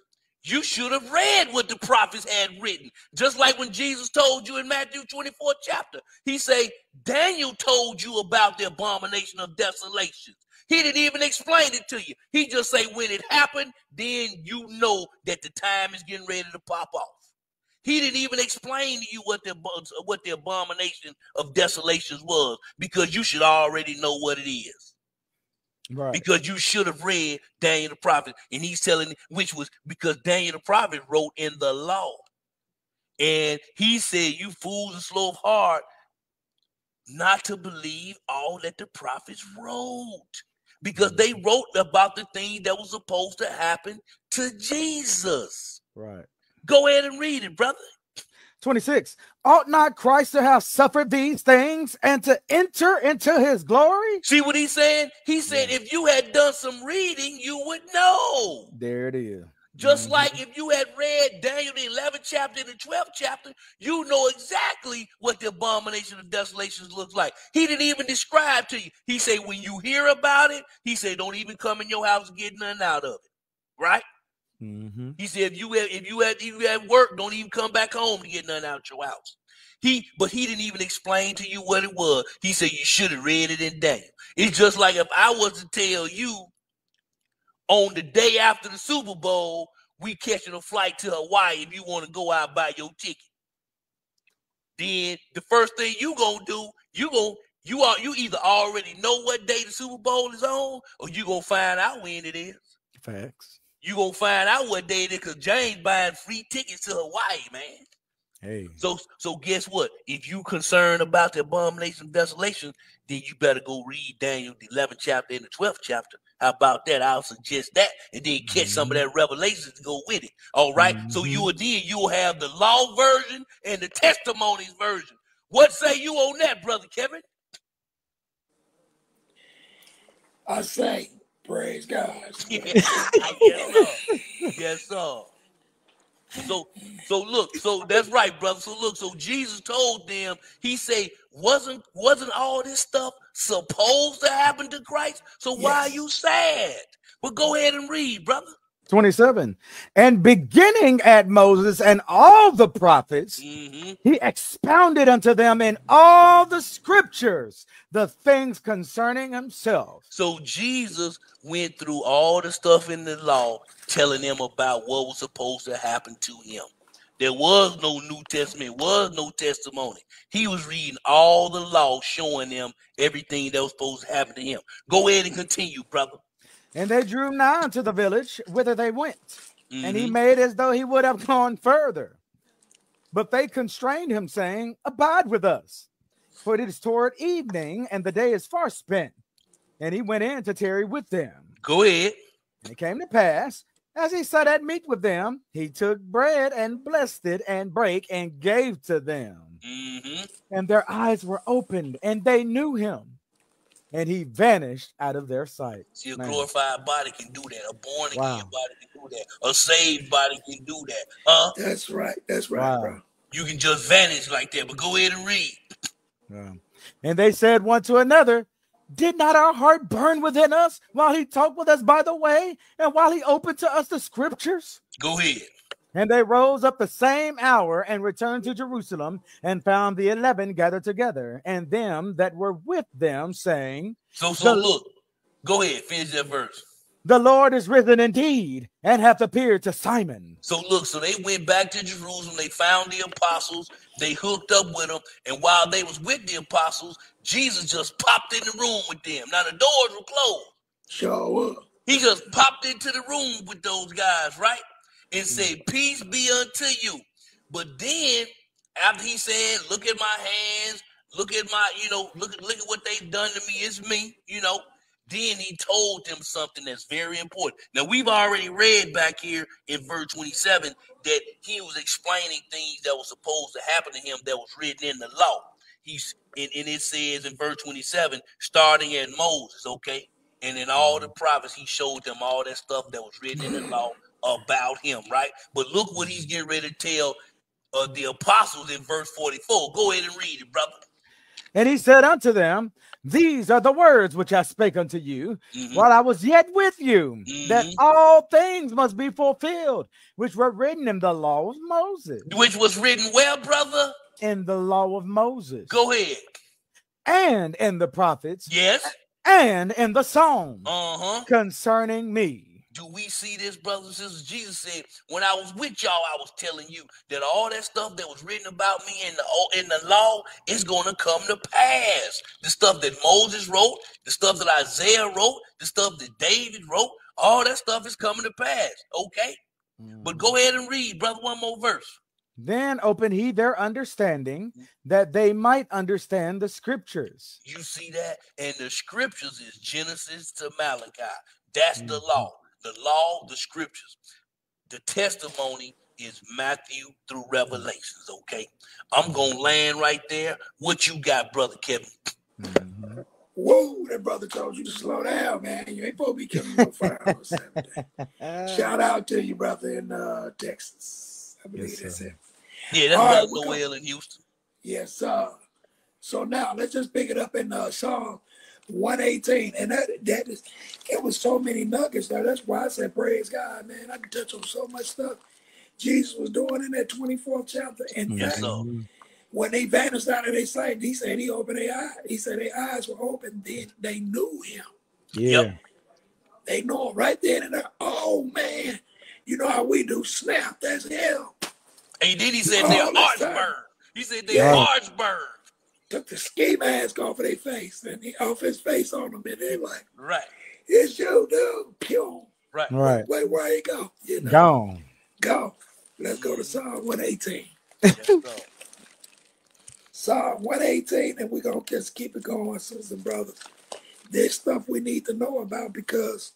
you should have read what the prophets had written. Just like when Jesus told you in Matthew 24 chapter. He say, Daniel told you about the abomination of desolation. He didn't even explain it to you. He just say when it happened, then you know that the time is getting ready to pop off. He didn't even explain to you what the what the abomination of desolations was because you should already know what it is Right. because you should have read Daniel the prophet and he's telling which was because Daniel the prophet wrote in the law. And he said you fools and slow of heart not to believe all that the prophets wrote. Because they mm. wrote about the things that was supposed to happen to Jesus. Right. go ahead and read it brother 26. Ought not Christ to have suffered these things and to enter into his glory? See what he's saying? He said, if you had done some reading, you would know. There it is. Just mm-hmm. like if you had read Daniel the 11th chapter and the 12th chapter, you know exactly what the abomination of desolations looks like. He didn't even describe to you. He said, when you hear about it, he said, don't even come in your house and get nothing out of it. Right? Mm-hmm. He said, if you have, if you had if you had work, don't even come back home to get nothing out your house. He, but he didn't even explain to you what it was. He said you should have read it in Daniel. It's just like if I was to tell you on the day after the Super Bowl, we catching a flight to Hawaii if you want to go out buy your ticket. Then the first thing you gonna do, you gonna you are you either already know what day the Super Bowl is on, or you gonna find out when it is. Facts. You gonna find out what day it is because James buying free tickets to Hawaii, man. Hey. So so guess what? If you concerned about the abomination of desolation, then you better go read Daniel the 11th chapter and the 12th chapter. How about that? I'll suggest that, and then catch mm-hmm. some of mm-hmm. that revelation to go with it. All right? mm-hmm. So you will then you'll have the law version and the testimonies version. What say you on that, brother Kevin? I say, praise God. yes, sir. Yes, sir. So, so look, so that's right, brother. So look, so Jesus told them, he say, wasn't wasn't all this stuff supposed to happen to Christ? So yes. why are you sad? But go ahead and read, brother. 27 and beginning at moses and all the prophets mm-hmm. he expounded unto them in all the scriptures the things concerning himself. So jesus went through all the stuff in the law telling them about what was supposed to happen to him. There was no new testament was no testimony. He was reading all the law showing them everything that was supposed to happen to him. Go ahead and continue brother and they drew nigh unto the village whither they went. Mm-hmm. And he mm-hmm. made as though he would have gone further. But they constrained him, saying, Abide with us, for it is toward evening, and the day is far spent. And he went in to tarry with them. Go ahead. And it came to pass, as he sat at meat with them, he took bread and blessed it and brake and gave to them. Mm-hmm. And their eyes were opened, and they knew him and he vanished out of their sight. See, a Man. glorified body can do that. A born again wow. body can do that. A saved body can do that. Huh? That's right. That's right, wow. bro. You can just vanish like that. But go ahead and read. Yeah. And they said one to another, Did not our heart burn within us while he talked with us by the way, and while he opened to us the scriptures? Go ahead. And they rose up the same hour and returned to Jerusalem and found the eleven gathered together and them that were with them, saying, So, so look, go ahead, finish that verse. The Lord is risen indeed and hath appeared to Simon. So, look, so they went back to Jerusalem. They found the apostles. They hooked up with them. And while they was with the apostles, Jesus just popped in the room with them. Now, the doors were closed. Sure. He just popped into the room with those guys, right? And mm. say, Peace be unto you. But then after he said, Look at my hands, look at my, you know, look, look at what they've done to me, it's me, you know. Then he told them something that's very important. Now we've already read back here in verse 27 that he was explaining things that were supposed to happen to him that was written in the law. He's and, and it says in verse 27, starting at Moses, okay, and in all the mm. prophets, he showed them all that stuff that was written in the law about him, right? But look what he's getting ready to tell uh, the apostles in verse 44. Go ahead and read it, brother. And he said unto them, These are the words which I spake unto you mm-hmm. while I was yet with you, mm-hmm. that all things must be fulfilled, which were written in the law of Moses. Which was written where, brother? In the law of Moses. Go ahead. And in the prophets. Yes. And in the Psalms uh-huh. concerning me. Do we see this, brothers and sisters? Jesus said, "When I was with y'all, I was telling you that all that stuff that was written about me in the in the law is going to come to pass. The stuff that Moses wrote, the stuff that Isaiah wrote, the stuff that David wrote, all that stuff is coming to pass. Okay, mm. but go ahead and read, brother, one more verse. Then opened he their understanding that they might understand the scriptures. You see that? And the scriptures is Genesis to Malachi. That's mm-hmm. the law the law, the scriptures. The testimony is Matthew through Revelations. Okay, I'm gonna land right there. What you got, brother Kevin? Mm-hmm. Whoa, that brother told you to slow down, man. You ain't supposed to be killing no fire on Saturday. Shout out to you, brother, in uh, Texas. I believe Yes, that's sir. it. Yeah, that's All right, Brother we Noel in Houston. Yes, sir. So now let's just pick it up in uh, Psalm 118. And that that is it was so many nuggets there. That's why I said praise God, man. I could touch on so much stuff Jesus was doing in that 24th chapter. And Yes, fact, sir. when they vanished out of their sight, he said he opened their eyes. He said their eyes were open, then they knew him. Yeah. Yep. They know him right then and there. Oh man, you know how we do. Snap, that's hell. And then he said Oh, their that's hearts burned. He said their Yeah. hearts burned. Took the ski mask off of their face and he off his face on them, and they like, Right, it's you, dude. Pew. right. Right. Wait, where he go? You know, Gone. go. Let's go to Psalm 118. Yes. Psalm 118, and we're gonna just keep it going, sisters and brothers. There's stuff we need to know about because,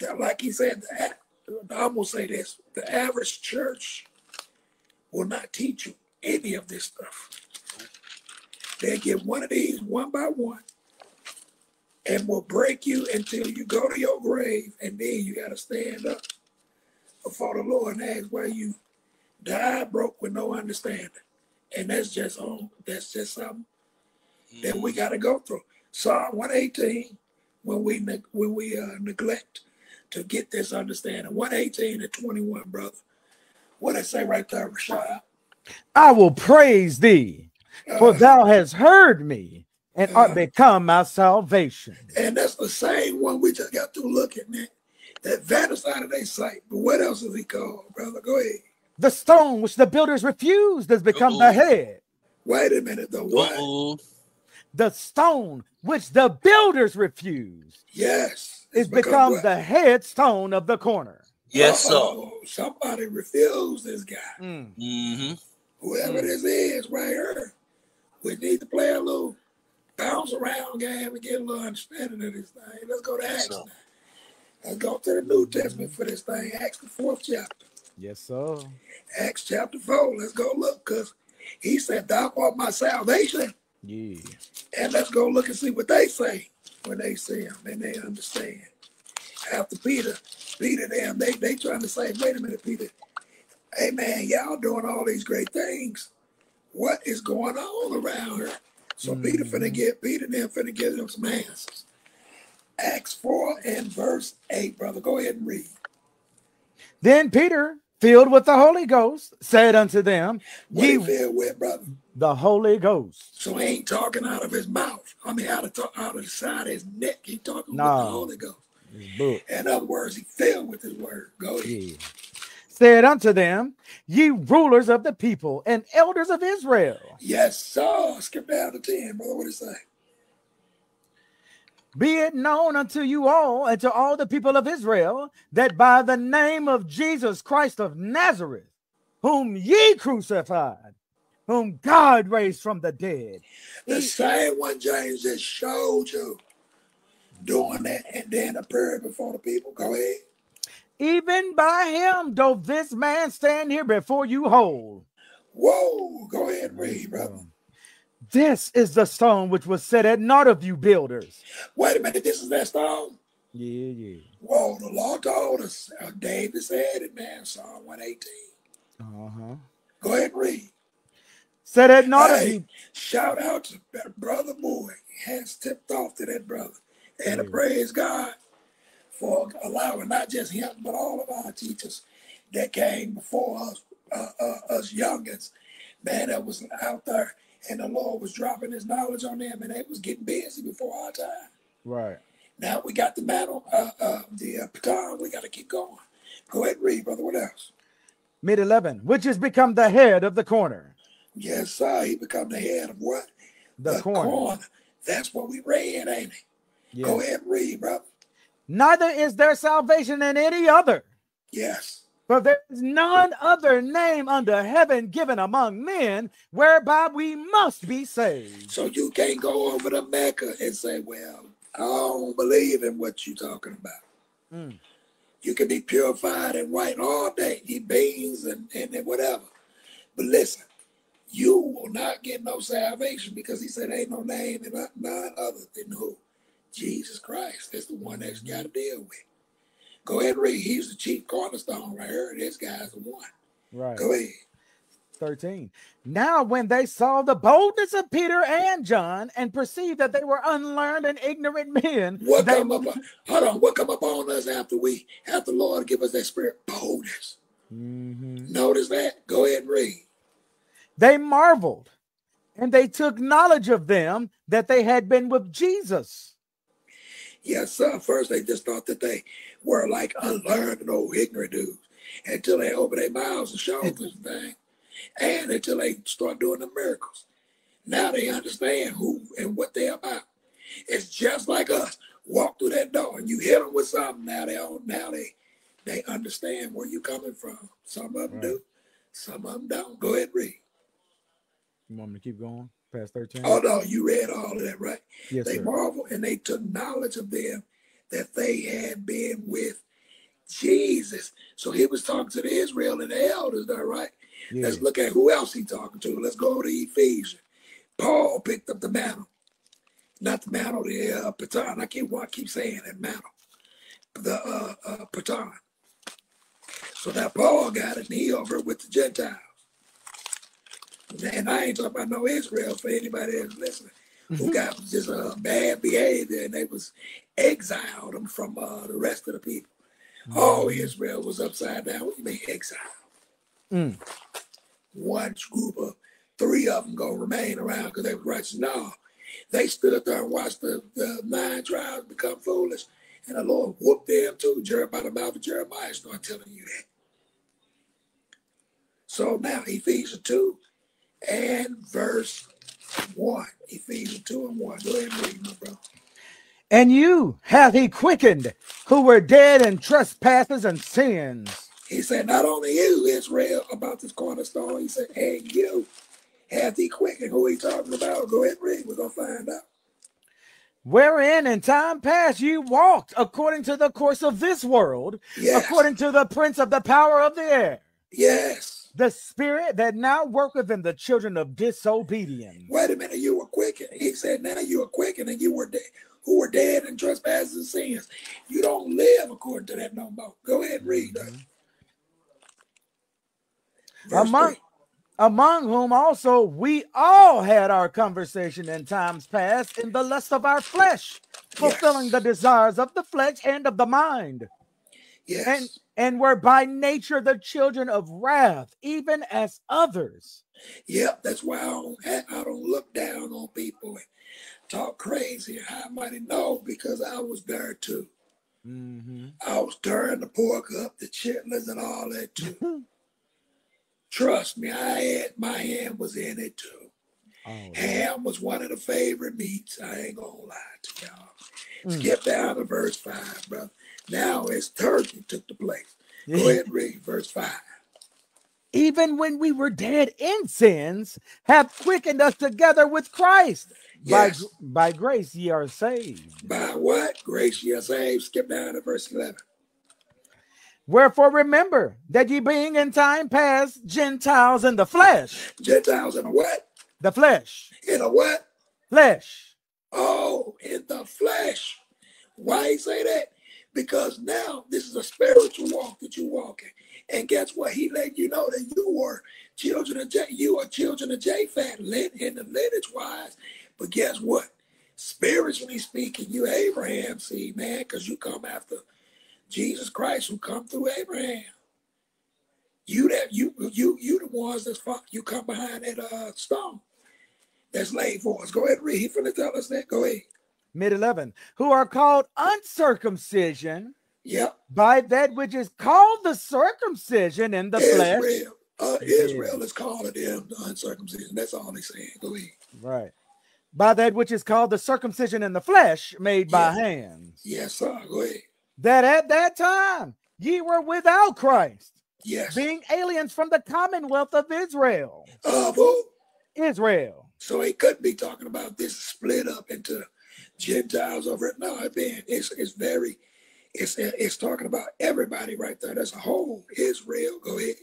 that, like he said, the, a- I'm gonna say this: the average church will not teach you any of this stuff. They get one of these one by one, and will break you until you go to your grave, and then you gotta stand up before the Lord and ask why you died broke with no understanding and that's just on that's just something that we got to go through. Psalm 118, when we neg- when we uh, neglect to get this understanding. 118 and 21, brother. What I say right there, Rashad? I will praise thee, for Uh, thou hast heard me and art Uh. become my salvation. and that's the same one we just got through looking at. That vanished out of their sight. But what else is he called, brother? Go ahead. The stone which the builders refused has become Uh-oh. the head. Wait a minute, though. What? Uh-oh. The stone which the builders refused Yes. is it's become what? the headstone of the corner. Yes, sir. Uh-oh, Somebody refused this guy. Mm. Mm-hmm. whoever this is right here, we need to play a little bounce around game and get a little understanding of this thing. Let's go to Acts. So- now. Let's go to the New Testament for this thing. Acts the fourth chapter. Yes, sir. Acts chapter four. Let's go look, cause he said, "Thou art my salvation." Yeah. And let's go look and see what they say when they see him and they understand. After Peter, Peter them, they they trying to say, wait a minute, Peter. Hey man, y'all doing all these great things. What is going on around here? So Peter finna mm. get Peter them finna give them some answers. Acts 4 and verse 8, brother. Go ahead and read. Then Peter, filled with the Holy Ghost, said unto them, What Ye feel with, brother. the Holy Ghost. So he ain't talking out of his mouth. I mean, out of, out of the side of his neck. He talking with the Holy Ghost. In other words, he filled with his word. Go ahead. Yeah. Said unto them, Ye rulers of the people and elders of Israel, Yes, sir. Skip down to 10, brother. What do you say? be it known unto you all and to all the people of Israel that by the name of Jesus Christ of Nazareth, whom ye crucified, whom God raised from the dead, The same one James just showed you doing that and then appearing before the people. Go ahead. Even by him doth this man stand here before you whole. Whoa. Go ahead read, brother. This is the stone which was set at naught of you builders. Wait a minute. This is that stone? Yeah, yeah. Whoa. The law told us. Uh, David said it, man. Psalm 118. Uh-huh. Go ahead read. Set at naught of Hey, you. shout out to that brother boy. Hands tipped off to that brother. And Yeah. praise God for allowing not just him, but all of our teachers that came before us, uh, uh, us youngins, man, that was out there. And the Lord was dropping his knowledge on them, and they was getting busy before our time. Right. Now we got the battle, uh, uh, the uh, baton. We got to keep going. Go ahead and read, brother. What else? Mid 11, which has become the head of the corner. Yes, sir. He become the head of what? The, corner. That's what we read, ain't it? Yeah. Go ahead and read, brother. Neither is there salvation in any other, Yes. for there is none other name under heaven given among men whereby we must be saved. So you can't go over to Mecca and say, well, I don't believe in what you're talking about. Mm. You can be purified and white all day, eat beans and, and, and whatever. But listen, you will not get no salvation because he said ain't no name and none other than who? Jesus Christ. That's the one that's got to deal with. Go ahead and read. He's the chief cornerstone right here. This guy's the one. Right. Go ahead. 13. Now, when they saw the boldness of Peter and John and perceived that they were unlearned and ignorant men, what they, come up? Hold on. What come upon us after we have the Lord give us that spirit boldness? Mm-hmm. Notice that. Go ahead and read. They marveled, and they took knowledge of them that they had been with Jesus. Yes, sir. First, they just thought that they were like unlearned and old ignorant dudes until they opened their mouths and showed this thing and until they start doing the miracles. Now they understand who and what they're about. It's just like us. Walk through that door and you hit them with something. Now they all now they they understand where you're coming from. Some of them right. do, some of them don't. Go ahead, read. You want me to keep going past 13? Oh no, you read all of that, right? Yes. They sir. marvel and they took knowledge of them that they had been with Jesus. So he was talking to the Israel and the elders there, right? Yeah. Let's look at who else he talking to. Let's go to Ephesians. Paul picked up the mantle. Not the mantle, the uh, baton. I keep, I keep saying that mantle. The uh, uh, baton. So that Paul got it and he over with the Gentiles. And I ain't talking about no Israel for anybody that's listening who mm-hmm. got just uh, bad behavior and they was exiled them from uh, the rest of the people. Mm. All Israel was upside down. What do you mean exile? Mm. One group of three of them gonna remain around because they were righteous. No, they stood up there and watched the, the nine tribes become foolish, and the Lord whooped them too. Jeremiah, the mouth of Jeremiah started telling you that. So now Ephesians 2 and verse 1. Ephesians 2 and 1. Go ahead and read, my brother. And you hath he quickened who were dead in trespasses and sins he said, not only you, Israel, about this cornerstone, he said, and you hath he quickened. Who he talking about? Go ahead and read. We're going to find out. Wherein in time past you walked according to the course of this world, yes. according to the prince of the power of the air. Yes. The spirit that now worketh in the children of disobedience. Wait a minute, you were quickened. He said, now you are quickened and you were dead who were dead in trespasses and sins. You don't live according to that no more. Go ahead and read. Mm-hmm among among whom also we all had our conversation in times past in the lust of our flesh, fulfilling yes. the desires of the flesh and of the mind. Yes. And and were by nature the children of wrath, even as others. Yep, that's why I don't, I don't look down on people and talk crazy. I might know because I was there too. Mm-hmm. I was stirring the pork up, the chitlins, and all that too. Trust me, I had my hand was in it too. Oh, Ham was one of the favorite meats. I ain't gonna lie to y'all. Mm. Skip down to verse five, brother. Now it's turkey took the place. Go ahead and read verse five. Even when we were dead in sins, have quickened us together with Christ. Yes. By, by grace ye are saved. By what? Grace ye are saved. Skip down to verse 11. Wherefore remember that ye being in time past Gentiles in the flesh. Gentiles in a what? The flesh. In a what? Flesh. Oh, in the flesh. Why he say that? Because now this is a spiritual walk that you're walking. And guess what? He let you know that you were children of J. You are children of Japheth, in the lineage wise. But guess what? Spiritually speaking, you Abraham seed, man, because you come after Jesus Christ who come through Abraham. You that you you you the ones that's fuck you come behind that uh stone that's laid for us. Go ahead, read. He finna tell us that. Go ahead. Mid 11, who are called uncircumcision. Yep. By that which is called the circumcision in the Israel. flesh. Uh, Israel is calling them the uncircumcision. That's all they're saying. Go ahead. Right. By that which is called the circumcision in the flesh made by hands. Yes, sir. Go ahead that at that time ye were without Christ. Yes. Being aliens from the commonwealth of Israel. Of who? Israel. So he could be talking about this split up into Gentiles over it. No, being it's it's very it's it's talking about everybody right there. That's a whole Israel. Go ahead.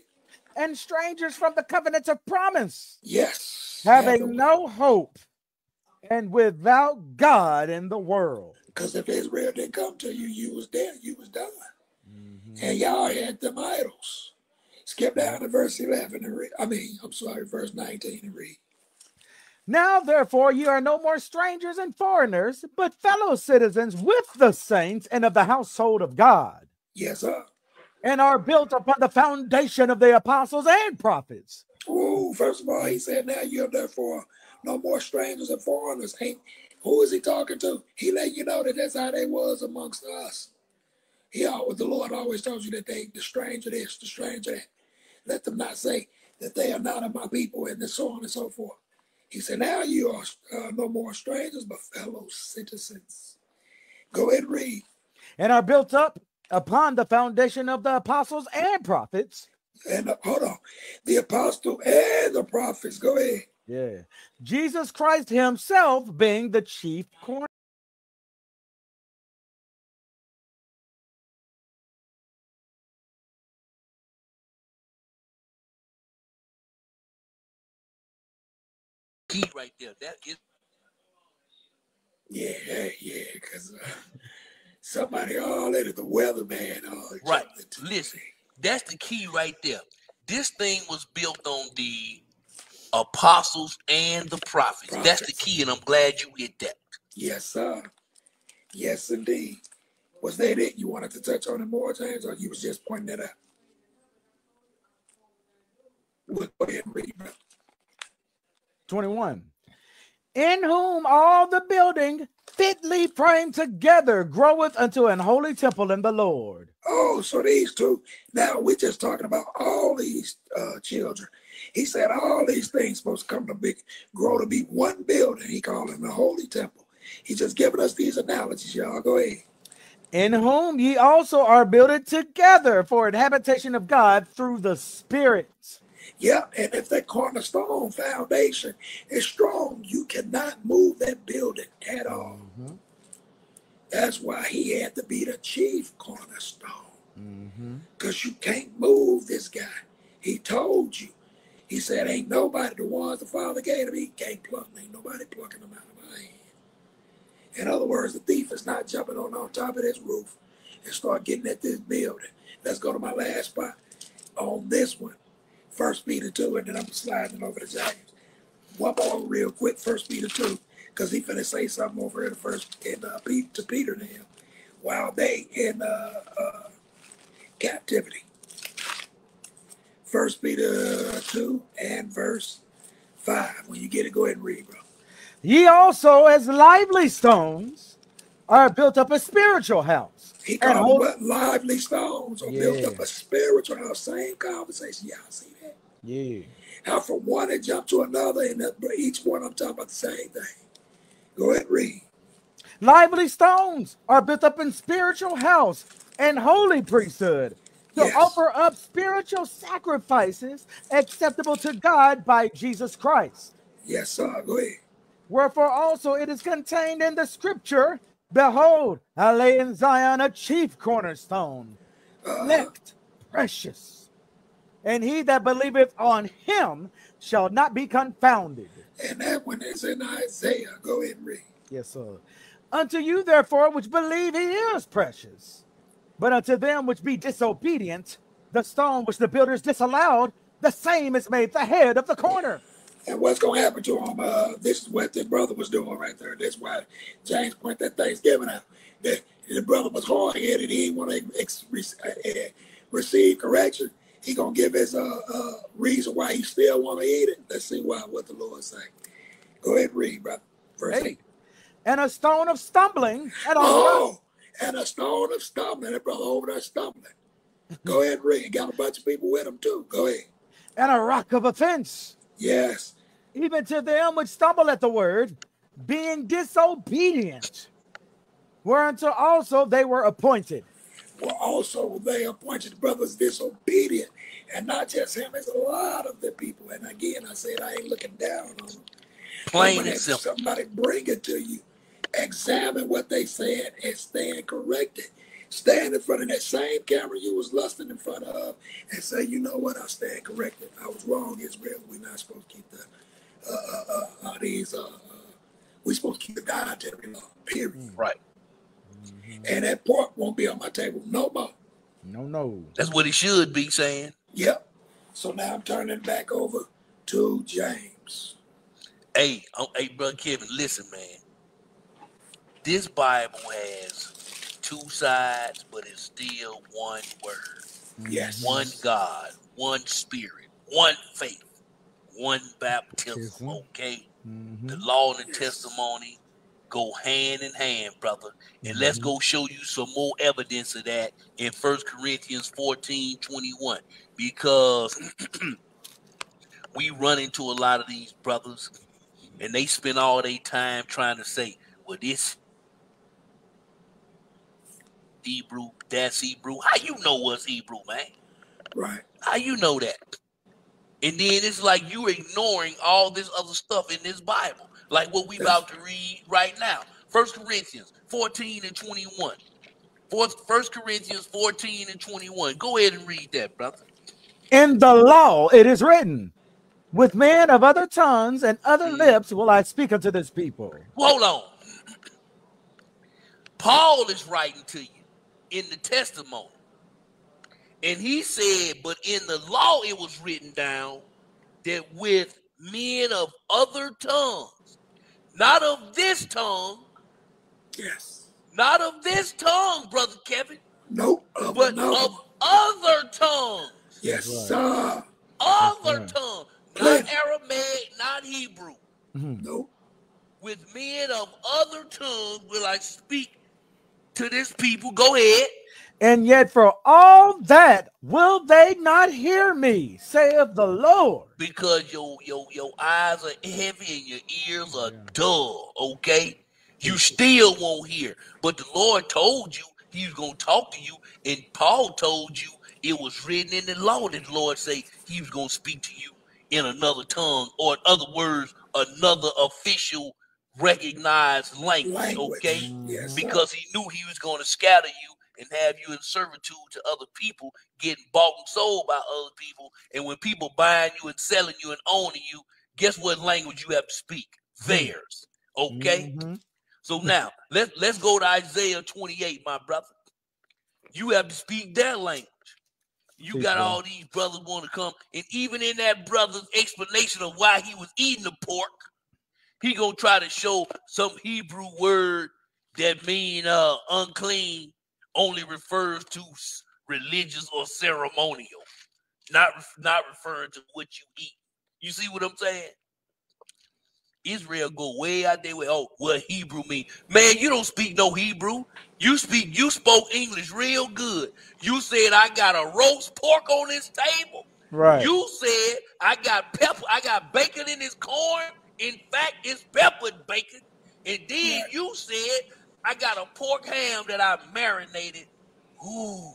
and strangers from the covenants of promise, Yes. having no hope and without God in the world. Because if Israel didn't come to you, you was dead. You was done. Mm-hmm. And y'all had them idols. Skip down to verse 11 and read. I mean, I'm sorry, verse 19 and read. Now, therefore, ye are no more strangers and foreigners, but fellow citizens with the saints and of the household of God, Yes, sir. and are built upon the foundation of the apostles and prophets. Ooh, first of all, he said, now you're therefore no more strangers and foreigners. Ain't who is he talking to? He let you know that that's how they was amongst us. He always, the Lord always tells you that they, the stranger this, the stranger that. Let them not say that they are not of my people and so on and so forth. He said, now you are uh, no more strangers, but fellow citizens. Go ahead and read. and are built up upon the foundation of the apostles and prophets. And uh, hold on. The apostle and the prophets. Go ahead. Yeah. Jesus Christ himself being the chief corner. Key right there. That is Yeah, yeah. Because uh, somebody all in it, the weatherman. Oh, Right. Listen. that's the key right there. This thing was built on the apostles and the prophets. That's the key, and I'm glad you hit that. Yes, sir. Yes, indeed. Was that it? You wanted to touch on it more, James, or you was just pointing it out? Well, go ahead and read, bro. 21. In whom all the building fitly framed together groweth unto an holy temple in the Lord. Oh, so these two. Now we're just talking about all these uh, children. He said all these things supposed to come to be grow to be one building. He called it the holy temple. He just giving us these analogies, y'all. Go ahead. In whom ye also are builded together for an habitation of God through the Spirit. Yeah, and if that cornerstone foundation is strong, you cannot move that building at all. Mm-hmm. That's why he had to be the chief cornerstone. Mm-hmm. Because you can't move this guy. He told you. He said, Ain't nobody, the ones the Father gave him, he can't pluck them. Ain't nobody plucking them out of my hand. In other words, the thief is not jumping on, on top of this roof and start getting at this building. Let's go to my last spot on this one. First Peter 2, and then I'm sliding over to James. One more real quick, First Peter 2, because he finna say something over in the first in uh, Pete, to Peter now, while they in uh, uh, captivity. First Peter 2 and verse 5. When you get it, go ahead and read, bro. Ye also, as lively stones, are built up a spiritual house. He And called them lively stones or built up a spiritual house. Same conversation. Y'all see? Yeah. How from one it jumped to another, and each one I'm talking about the same thing. Go ahead, read. Lively stones are built up in spiritual house and holy priesthood to Yes. offer up spiritual sacrifices acceptable to God by Jesus Christ. Yes, sir. Go ahead. Wherefore also it is contained in the scripture Behold, I lay in Zion a chief cornerstone, Uh, elect, precious. And he that believeth on him shall not be confounded. and that one is in Isaiah. Go ahead and read. Yes, sir. Unto you, therefore, which believe he is precious. But unto them which be disobedient, the stone which the builders disallowed, the same is made the head of the corner. And what's going to happen to him? Uh, this is what the brother was doing right there. That's why James pointed that Thanksgiving out. That the brother was hard headed. He didn't want to ex- uh, receive correction. He gonna give his uh, uh, reason why he still want to eat it. Let's see why what the Lord say. Go ahead, read, brother. Verse Hey. eight. And a stone of stumbling and a rock, Oh, and a stone of stumbling. That brother over there stumbling. Go ahead and read. Got a bunch of people with him too. Go ahead. and a rock of offense, Yes. even to them which stumble at the word, being disobedient, whereunto also they were appointed. Well, also they appointed brothers disobedient, and not just him. It's a lot of the people. And again, I said I ain't looking down on them. Plain and simple. Somebody bring it to you. Examine what they said and stand corrected. stand in front of that same camera you was lusting in front of and say, you know what, I stand corrected. I was wrong, Israel. We're not supposed to keep the uh, uh, uh, uh these. Uh, uh, we're supposed to keep the dietary law. Period. Right. Mm-hmm. And that pork won't be on my table no more. No, no. That's what he should be saying. Yep. So now I'm turning back over to James. Hey, oh, hey, brother Kevin, listen, man. This Bible has two sides, but it's still one word. Yes. One God, one spirit, one faith, one baptism. Okay. Mm-hmm. The law and the testimony go hand in hand, brother. And mm-hmm. let's go show you some more evidence of that in First Corinthians 14 21. Because we run into a lot of these brothers and they spend all their time trying to say, well, this Hebrew, that's Hebrew. How you know what's Hebrew, man? Right. How you know that? And then it's like you ignoring all this other stuff in this Bible, like what we about to read right now. First Corinthians 14 and 21. First Corinthians 14 and 21. Go ahead and read that, brother. In the law it is written, with men of other tongues and other mm. lips will I speak unto this people. Hold on. Paul is writing to you in the testimony. And he said, but in the law it was written down that with men of other tongues, not of this tongue. Yes. Not of this tongue, brother Kevin. Nope. but no. of other tongues. Yes, right. sir. Other right. tongue. Not Aramaic, not Hebrew. Mm-hmm. Nope. With men of other tongues will I speak to this people. Go ahead. And yet, for all that, will they not hear me, saith the Lord? Because your your your eyes are heavy and your ears are yeah. dull. Okay, you still won't hear. But the Lord told you He was gonna talk to you, and Paul told you it was written in the law that the Lord say He was gonna speak to you in another tongue, or in other words, another official recognized language, language. okay? Yes, because he knew he was going to scatter you and have you in servitude to other people, getting bought and sold by other people. And when people buying you and selling you and owning you, guess what language you have to speak? Theirs. Okay? Mm-hmm. So now let's let's go to Isaiah 28, my brother. You have to speak that language. You got all these brothers want to come, and even in that brother's explanation of why he was eating the pork, he gonna try to show some Hebrew word that mean uh unclean only refers to religious or ceremonial, not not referring to what you eat. You see what I'm saying? Israel go way out there with oh what Hebrew mean. Man, you don't speak no Hebrew. You speak you spoke English real good. You said I got a roast pork on this table. Right. You said I got pepper, I got bacon in this corn. In fact, it's peppered bacon. And then right. you said I got a pork ham that I marinated. Ooh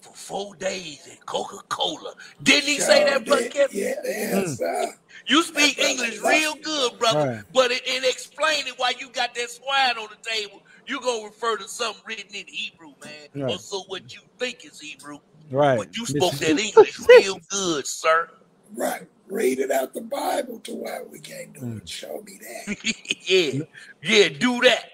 for four days in Coca-Cola. Didn't he sure say that, brother Kevin? Yeah, yes, mm. You speak English real good, brother. Right. But it, it explaining why you got that swine on the table, you gonna refer to something written in Hebrew, man. Right. Or so what you think is Hebrew. Right. But you spoke that English real good, sir. Right. Read it out the Bible to why we can't do it. Mm. Show me that. yeah. Yeah, do that.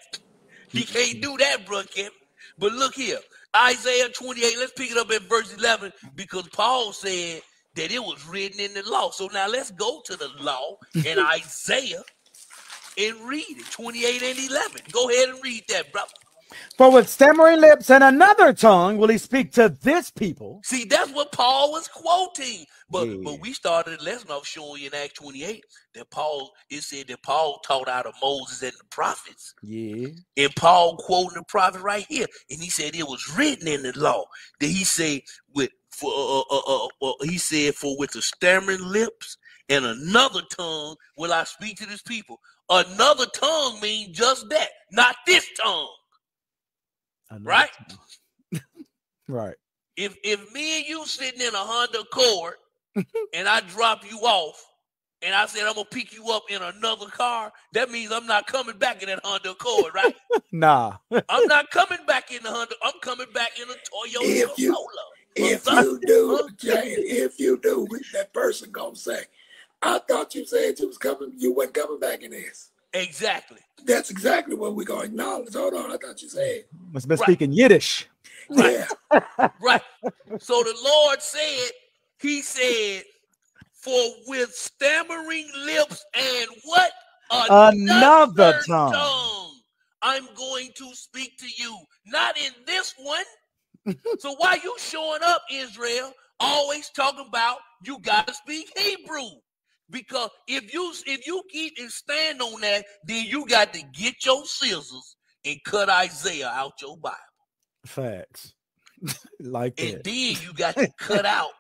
He can't do that, bro, Kevin. But look here. Isaiah 28, let's pick it up at verse 11 because Paul said that it was written in the law. So now let's go to the law in Isaiah and read it 28 and 11. Go ahead and read that, brother. For with stammering lips and another tongue will he speak to this people. See, that's what Paul was quoting. But yeah. but we started lesson off showing you in Acts 28 that Paul, it said that Paul taught out of Moses and the prophets. Yeah. And Paul quoting the prophet right here. And he said it was written in the law. That he said with for uh, uh, uh, uh, he said for with the stammering lips and another tongue will I speak to this people. Another tongue means just that, not this tongue. Right? right. If if me and you sitting in a Honda Accord and I drop you off and I said I'm gonna pick you up in another car, that means I'm not coming back in that Honda Accord, right? nah. I'm not coming back in the Honda. I'm coming back in a Toyota If you- Corolla. If you do, Huh? Jay, if you do, that person gonna say, I thought you said you was coming, you wasn't coming back in this. Exactly. That's exactly what we're gonna acknowledge. Hold on, I thought you said. Must have been Right. speaking Yiddish. Yeah. Right. so the Lord said, He said, for with stammering lips and what? Another tongue. I'm going to speak to you. Not in this one. so why you showing up, Israel, always talking about you gotta speak Hebrew? Because if you if you keep and stand on that, then you got to get your scissors and cut Isaiah out your Bible. Facts. like And that. then you got to cut out,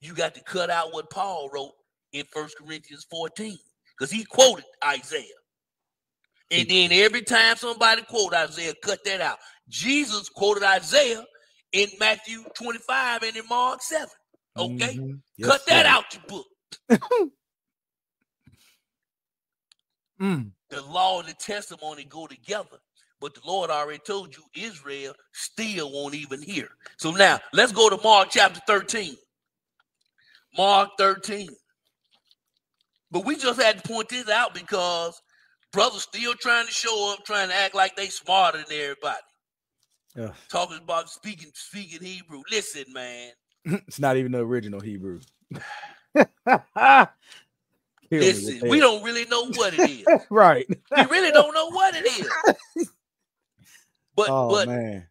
you got to cut out what Paul wrote in First Corinthians 14. Because he quoted Isaiah. And then every time somebody quote Isaiah, cut that out. Jesus quoted Isaiah in Matthew 25 and in Mark 7. Okay? Mhm. cut that sir. out your book. Mm. The law and the testimony go together. But the Lord already told you Israel still won't even hear. So now let's go to Mark chapter 13. Mark 13. But we just had to point this out because brothers still trying to show up, trying to act like they smarter than everybody. Ugh. Talking about speaking speaking Hebrew. Listen, man. it's not even the original Hebrew. Listen, we don't really know what it is. right. we really don't know what it is. But Oh but man.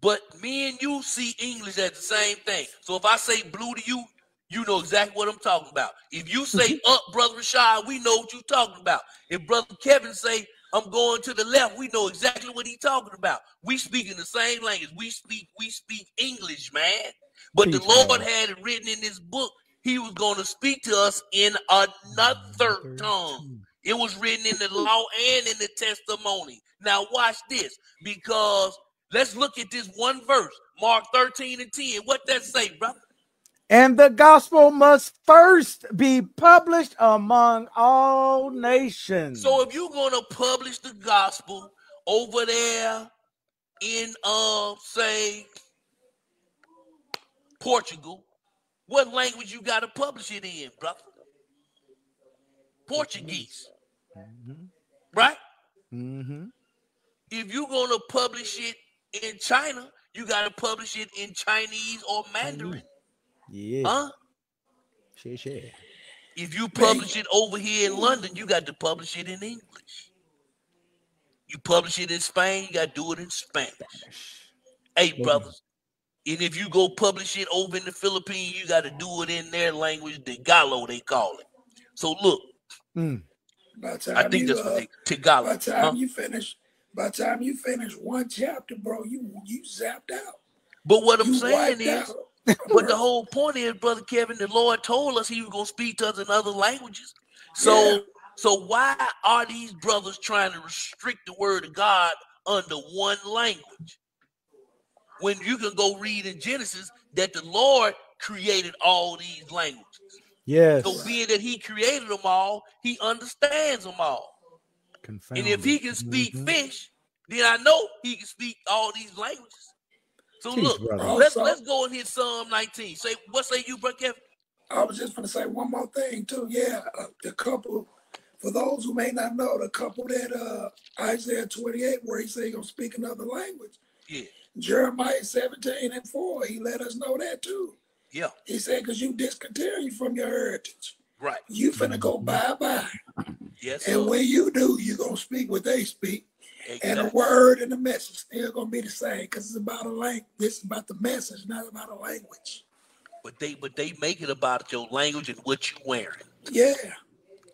But me and you see English as the same thing. So if I say blue to you, you know exactly what I'm talking about. If you say up, brother Rashad, we know what you're talking about. If brother Kevin say I'm going to the left, we know exactly what he's talking about. We speak in the same language. We speak we speak English, man. But the Lord man. had it written in this book. He was going to speak to us in another tongue. It was written in the law and in the testimony. Now watch this, because let's look at this one verse, Mark 13 and 10. What does that say, brother? And the gospel must first be published among all nations. So if you're gonna publish the gospel over there in uh say Portugal, what language you gotta publish it in, brother? Portuguese, Mhm. right? Mhm. If you're gonna publish it in China, you gotta publish it in Chinese or Mandarin, Yeah. huh? Shit, shit. If you publish it over here in London, you got to publish it in English. You publish it in Spain, you got to do it in Spanish. Hey, brothers. And if you go publish it over in the Philippines, you got to do it in their language, the Galo they call it. So look, Mm. By time I think you, that's what uh, they Tagalog. by time huh? you finish, by time you finish one chapter, bro, you you zapped out. But what I'm you saying is, out. but the whole point is, brother Kevin, the Lord told us He was gonna speak to us in other languages. So, Yeah. so why are these brothers trying to restrict the word of God under one language? When you can go read in Genesis that the Lord created all these languages. Yes. So being that He created them all, He understands them all. And if He can speak Mhm. fish, then I know He can speak all these languages. So Teach, look, brother. let's Also- let's go and hit Psalm 19. Say what say you, brother Kevin? I was just going to say one more thing too. Yeah, uh, the couple. For those who may not know, the couple that uh, Isaiah 28, where he said he gonna speak another language. Yeah, Jeremiah 17 and 4, he let us know that too. yeah, He said, because you discontinue from your heritage, right. you finna go bye bye. Yes, And when you do, you're gonna speak what they speak. And the word and the message still gonna be the same because it's about a language. This is about the message, not about a language. But they but they make it about your language and what you wearing. Yeah,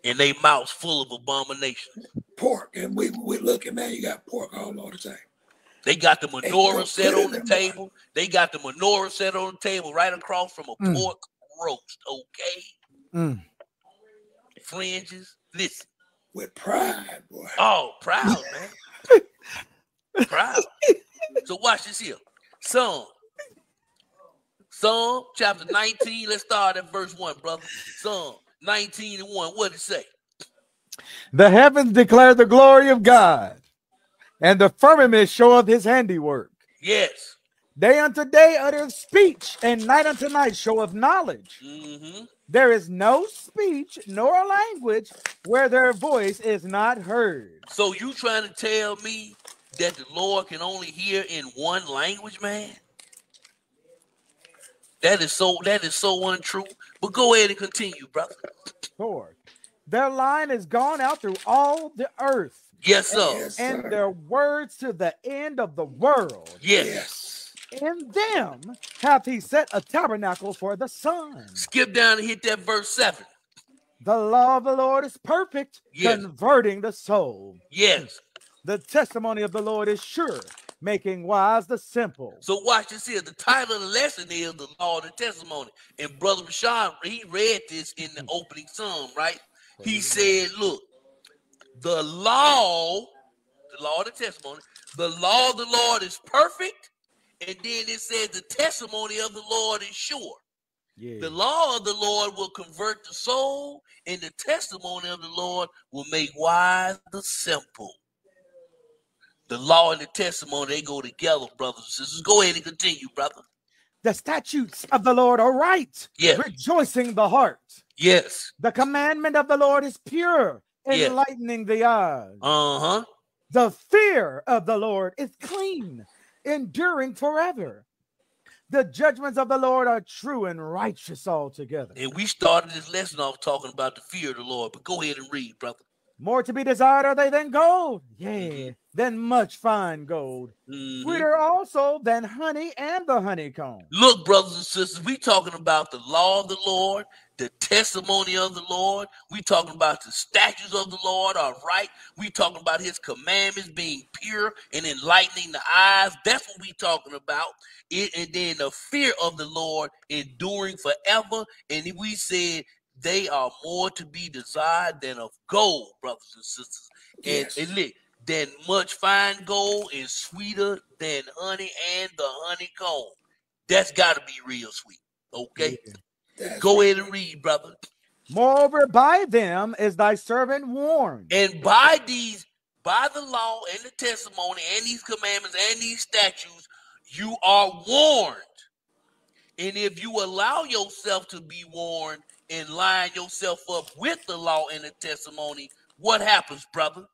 And they mouths full of abominations. pork. And we we looking now, you got pork all over the time. They got the menorah set on the table. They got the menorah set on the table right across from a Mm. pork roast. Okay. Mm. Fringes. Listen. With pride, boy. Oh, proud, man. proud. So watch this here. Psalm. Psalm chapter 19. Let's start at verse 1, brother. Psalm 19 and 1. What it say? The heavens declare the glory of God, and the firmament showeth his handiwork. Yes. Day unto day uttereth speech, and night unto night showeth knowledge. Mm-hmm. There is no speech nor a language where their voice is not heard. So you trying to tell me that the Lord can only hear in one language, man? That is so that is so untrue. But go ahead and continue, brother. Lord, their line is gone out through all the earth, Yes, sir. Yes, and sir. their words to the end of the world. Yes. Yes. In them hath he set a tabernacle for the sun. Skip down and hit that verse 7. The law of the Lord is perfect, Yes. converting the soul. Yes. The testimony of the Lord is sure, making wise the simple. So watch this here. The title of the lesson is the law of the testimony. And Brother Rashad, he read this in the hmm. opening psalm, right? He said, look, the law, the law of the testimony, the law of the Lord is perfect. And then it says the testimony of the Lord is sure. Yeah. The law of the Lord will convert the soul, and the testimony of the Lord will make wise the simple. The law and the testimony, they go together, brothers and sisters. Go ahead and continue, brother. The statutes of the Lord are right, Yeah. rejoicing the heart. Yes. The commandment of the Lord is pure, Yeah. enlightening the eyes. Uh-huh. The fear of the Lord is clean, enduring forever. The judgments of the Lord are true and righteous altogether. And we started this lesson off talking about the fear of the Lord. But go ahead and read, brother. More to be desired are they than gold, yea, than much fine gold. Mhm. Sweeter also than honey and the honeycomb. Look, brothers and sisters, we talking about the law of the Lord, the testimony of the Lord. We talking about the statutes of the Lord are right. We talking about his commandments being pure and enlightening the eyes. That's what we talking about. It, and then the fear of the Lord enduring forever. And we said they are more to be desired than of gold, brothers and sisters. And, Yes. and look, than much fine gold and sweeter than honey and the honeycomb. That's got to be real sweet. Okay, That's go right. ahead and read, brother. Moreover, by them is thy servant warned. And by these, by the law and the testimony and these commandments and these statutes, you are warned. And if you allow yourself to be warned and line yourself up with the law and the testimony, what happens, brother?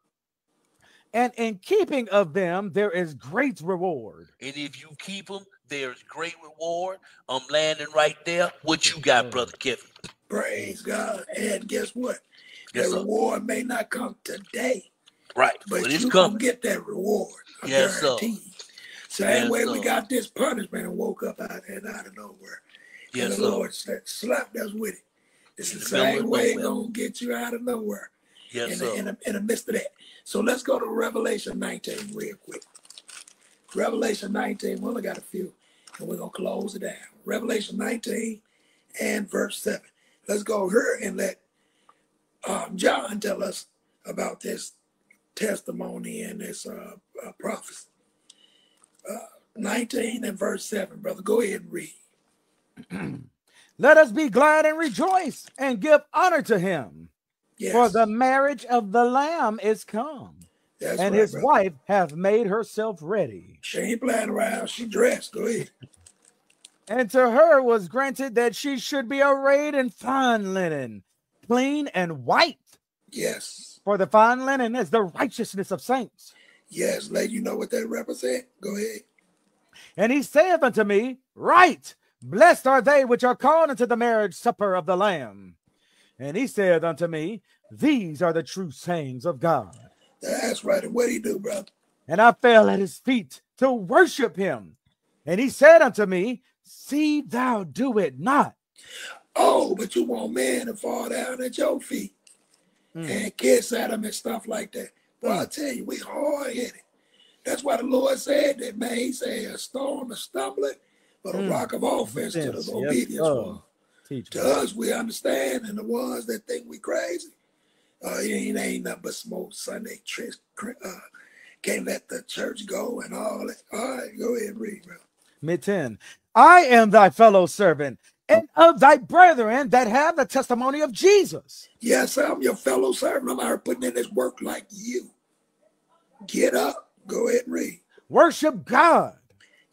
And in keeping of them, there is great reward. And if you keep them, there's great reward. I'm landing right there. What you got, mm. brother Kevin? Praise God. And guess what? Yes, the sir. reward may not come today, Right, but, but it's you gonna get that reward. I Yes, sir. guarantee you. Same Yes, way we got this punishment and woke up out and out of nowhere. Yes, and the sir. Lord said, slapped us with it. It's the the same way nowhere. gonna get you out of nowhere Yes, in, the, in, sir. the, in the midst of that. So let's go to Revelation 19 real quick. Revelation 19, we only got a few, and we're gonna close it down. Revelation 19 and verse 7. Let's go here and let um, John tell us about this testimony and this uh, uh, prophecy. Uh, 19 and verse 7, brother. Go ahead and read. Let us be glad and rejoice and give honor to him. Yes, For the marriage of the Lamb is come, that's and right, his brother. wife hath made herself ready. She ain't playing around. She dressed. Go ahead. And to her was granted that she should be arrayed in fine linen, clean and white. Yes. For the fine linen is the righteousness of saints. Yes, let you know what that represent. Go ahead. And he saith unto me, Right, blessed are they which are called into the marriage supper of the Lamb. And he saith unto me, These are the true sayings of God. That's right. And what do you do, brother? And I fell at his feet to worship him. And he said unto me, See thou do it not. Oh, but you want men to fall down at your feet Mm. and kiss at them and stuff like that. Well, I tell you, we hard headed. That's why the Lord said that, man. He said, a storm of stumbling, but a Mm. rock of offense to Yes, the yes, obedience sir. one. Teach To us, we understand, and the ones that think we crazy, uh, it ain't, ain't nothing but smoke Sunday. Uh, can't let the church go and all that. All right, go ahead and read, bro. Mid 10. I am thy fellow servant and of thy brethren that have the testimony of Jesus. Yes, I'm your fellow servant. I'm out putting in this work like you. Get up. Go ahead and read. Worship God.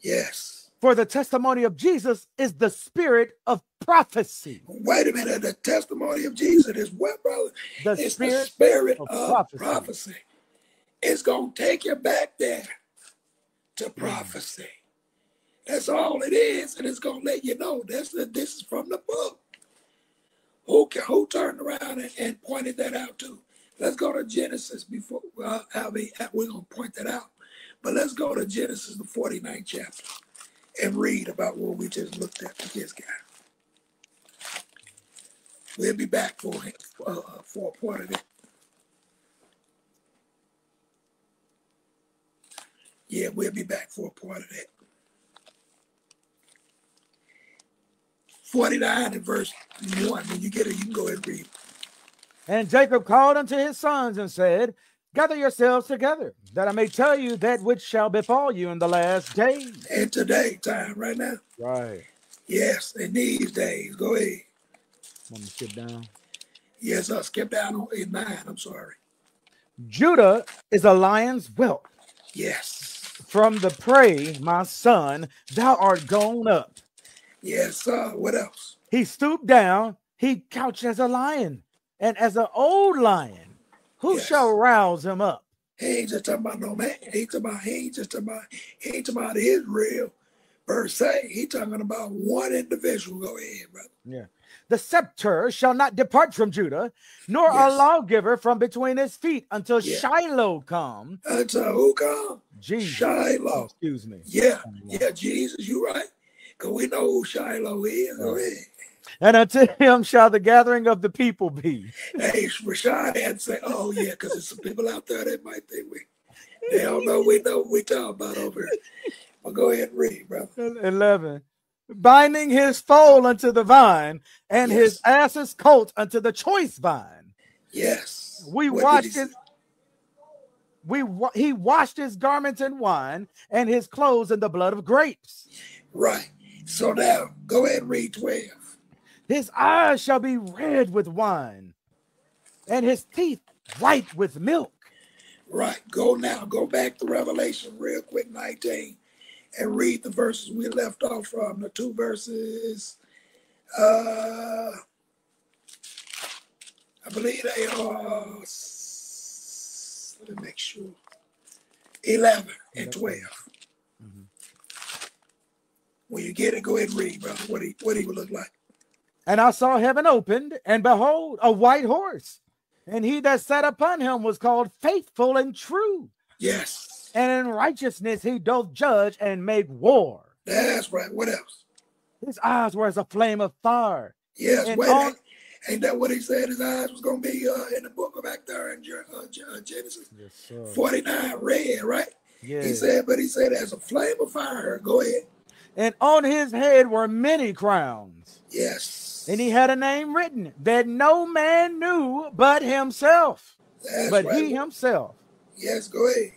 Yes. For the testimony of Jesus is the spirit of prophecy. Wait a minute. The testimony of Jesus is what, brother? The it's spirit, the spirit of, of prophecy. prophecy. It's going to take you back there to prophecy. That's all it is, and it's going to let you know that's the, this is from the book. Who can, who turned around and, and pointed that out too? Let's go to Genesis before well, I'll be, we're going to point that out. But let's go to Genesis, the 49th chapter, and read about what we just looked at with this guy. We'll be back for uh, for a part of it. Yeah, we'll be back for a part of that. 49 and verse 1. When you get it, you can go and read. And Jacob called unto his sons and said, Gather yourselves together, that I may tell you that which shall befall you in the last days. And today, time right now. Right. Yes, in these days. Go ahead. Want me to sit down? Yes, I skipped down on in nine. I'm sorry. Judah is a lion's whelp. Yes. From the prey, my son, thou art gone up. Yes, sir. What else? He stooped down, he couched as a lion, and as an old lion. Who Yes. shall rouse him up? He ain't just talking about no man. He ain't talking about, he ain't just talking about, he ain't talking about Israel per se. He talking about one individual. Go ahead, brother. Yeah. The scepter shall not depart from Judah, nor Yes. a lawgiver from between his feet until Yeah. Shiloh come. Until who come? Jesus. Shiloh. Oh, excuse me. Yeah, yeah, Jesus, you right. Because we know who Shiloh is. Go ahead. And unto him shall the gathering of the people be. Hey, Rashad had say, oh, yeah, because there's some people out there that might think we, they don't know we know what we talking about over here. Well, go ahead and read, brother. 11. Binding his foal unto the vine, and his ass's colt unto the choice vine. Yes. We What he his we he washed his garments in wine and his clothes in the blood of grapes. Right. So now, go ahead and read 12. His eyes shall be red with wine, and his teeth white with milk. Right. Go now. Go back to Revelation real quick, 19, and read the verses we left off from. The two verses. Uh, I believe they are. Let me make sure. 11 and 12. When you get it, go ahead and read, brother. What he what he would look like. And I saw heaven opened, and behold, a white horse. And he that sat upon him was called faithful and true. Yes. And in righteousness he doth judge and make war. That's right. What else? His eyes were as a flame of fire. Yes, And wait. on- ain't, that what he said his eyes was going to be uh, in the book of there in uh, uh, Genesis? Yes, 49 red, right? Yeah. He said, but he said, as a flame of fire. Go ahead. and on his head were many crowns. Yes. And he had a name written that no man knew but himself. That's but right. he himself. Yes, go ahead.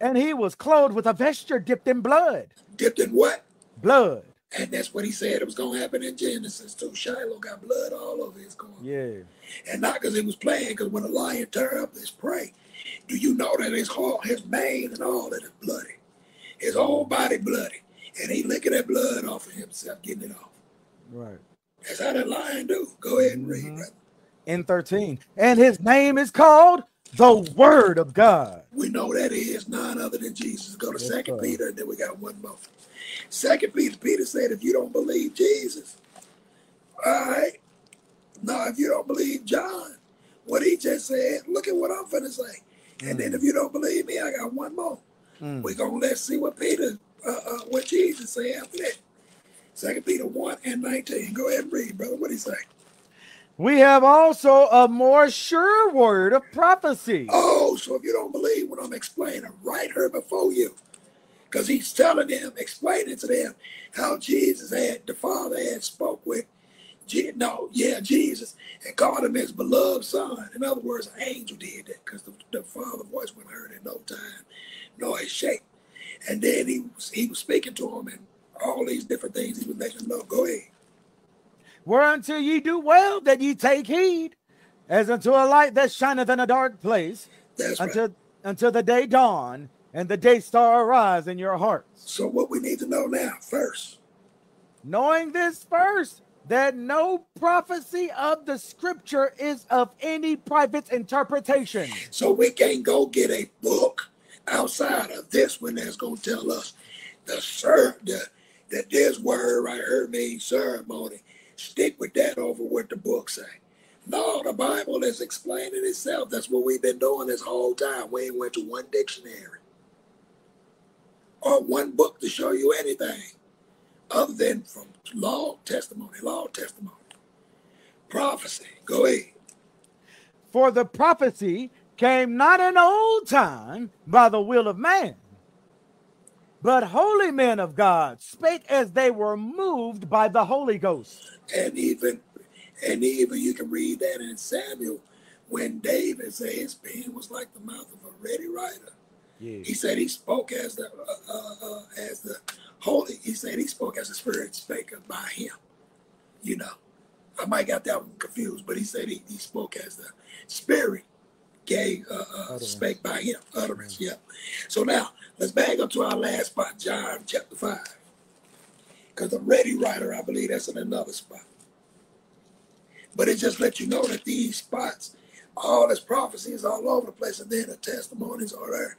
And he was clothed with a vesture dipped in blood. Dipped in what? Blood. And that's what he said it was going to happen in Genesis too. Shiloh got blood all over his corn. Yeah. And not because he was playing, because when a lion tear up his prey, do you know that his heart, his mane and all that is bloody? His whole body bloody. And he licking that blood off of himself, getting it off. Right. That's how that lion do. Go ahead and read, brother. In 13. And his name is called the Word of God. We know that is none other than Jesus. Go to Yes, Second sir. Peter, and then we got one more. Second Peter, Peter said, if you don't believe Jesus, all right. Now, if you don't believe John, what he just said, look at what I'm finna say. And then if you don't believe me, I got one more. Mm. We're gonna let's see what Peter, uh, uh, what Jesus said after that. Second Peter 1 and 19. Go ahead and read, brother. What he say? We have also a more sure word of prophecy. Oh, so if you don't believe what I'm explaining right here before you, because he's telling them, explaining to them how Jesus had, the Father had spoke with, no, yeah, Jesus, and called him his beloved son. In other words, an angel did that because the, the Father voice wasn't heard in no time, nor his shape. And then he was, he was speaking to him and all these different things he was them know. Go ahead. Whereunto ye do well that ye take heed, as unto a light that shineth in a dark place, That's right. until until the day dawn and the day star arise in your hearts. So what we need to know now, first, Knowing this first, that no prophecy of the scripture is of any private interpretation. so we can't go get a book outside of this one that's gonna tell us the the that this word right here means ceremony. Stick with that over what the book say. No, the Bible is explaining itself. That's what we've been doing this whole time. We ain't went to one dictionary or one book to show you anything other than from law, testimony, law, testimony, prophecy. Go ahead. For the prophecy came not in old time by the will of man, but holy men of God spake as they were moved by the Holy Ghost. and even and even you can read that in Samuel when David said his pen was like the mouth of a ready writer. Yeah. He said he spoke as the uh, uh, uh, as the holy. He said he spoke as the Spirit spake by him. You know, I might got that one confused, but he said he, he spoke as the Spirit gave uh, uh, spake by him utterance. Yeah. So now let's back up to our last spot, John chapter five, because the ready writer, I believe that's in another spot. But it just lets you know that these spots, all this prophecy is all over the place, and then the testimonies are there.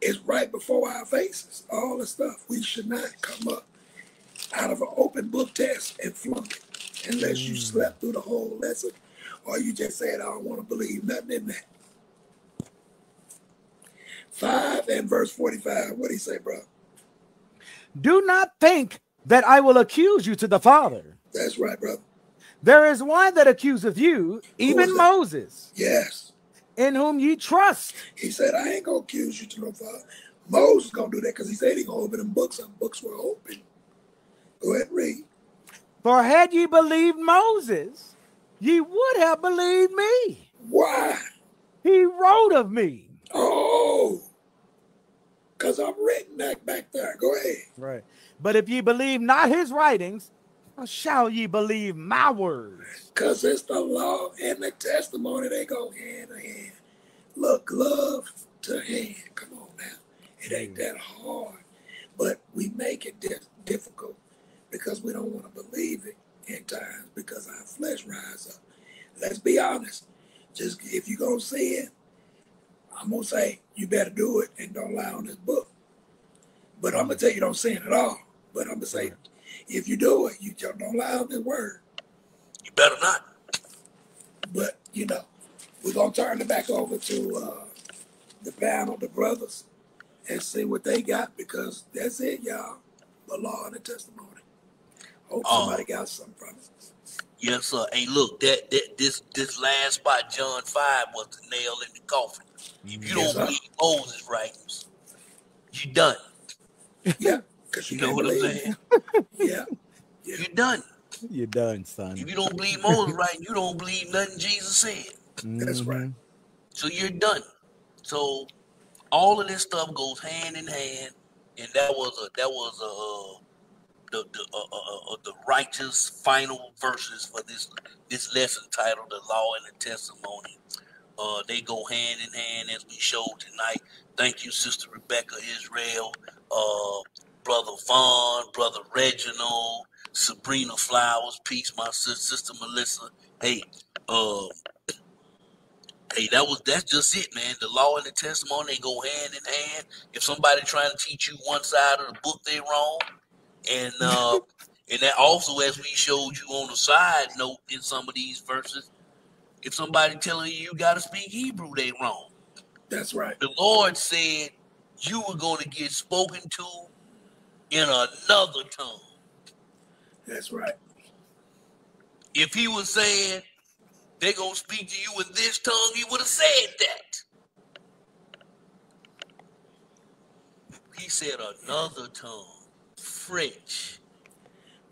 It's right before our faces. All the stuff. We should not come up out of an open book test and flunk it unless you slept through the whole lesson or you just said, I don't want to believe nothing in that. 5 and verse 45. What do you say, bro? Do not think that I will accuse you to the Father. That's right, brother. There is one that accuseth you, even? Moses, Yes. in whom ye trust. He said, I ain't gonna accuse you to no father. Moses gonna do that because he said he gonna open them books up. Books were open. Go ahead, read. For had ye believed Moses, ye would have believed me. Why? He wrote of me. Oh, because I'm written back back there. Go ahead. Right. But if ye believe not his writings, how shall ye believe my words? Because it's the law and the testimony. They go hand in hand. Look, love to hand. Come on now. It ain't mm. that hard. But we make it di- difficult because we don't want to believe it in times because our flesh rise up. Let's be honest. Just if you're going to sin, I'm going to say you better do it and don't lie on this book. But I'm going to tell you don't sin at all. But I'm going to say if you do it, you just don't lie on this word. You better not. But you know, we're gonna turn it back over to uh, the panel, the brothers, and see what they got because that's it, y'all. The law and the testimony. Hope Oh. somebody got something from it. Yes, sir. Hey, look, that, that this this last spot, John five, was the nail in the coffin. If you Yes, don't sir. believe Moses' writings, you done. Yeah, because you, You know can't what I'm saying? Yeah, you're done. You're done, son. If you don't believe Moses' writing, you don't believe nothing Jesus said. that's right. So you're done. So all of this stuff goes hand in hand, and that was a that was a uh, the the uh, uh, uh, the righteous final verses for this this lesson titled "The Law and the Testimony." Uh, they go hand in hand as we showed tonight. Thank you, Sister Rebecca Israel, uh, Brother Vaughn, Brother Reginald, Sabrina Flowers, peace, my sis, sister Melissa. Hey, uh, Hey, that was that's just it, man. The law and the testimony they go hand in hand. If somebody trying to teach you one side of the book, they wrong. And uh and that also as we showed you on the side note in some of these verses, if somebody telling you you gotta speak Hebrew, they wrong. That's right. The Lord said you were gonna get spoken to in another tongue. That's right. If he was saying they gonna speak to you in this tongue, he would have said that. He said another tongue, French,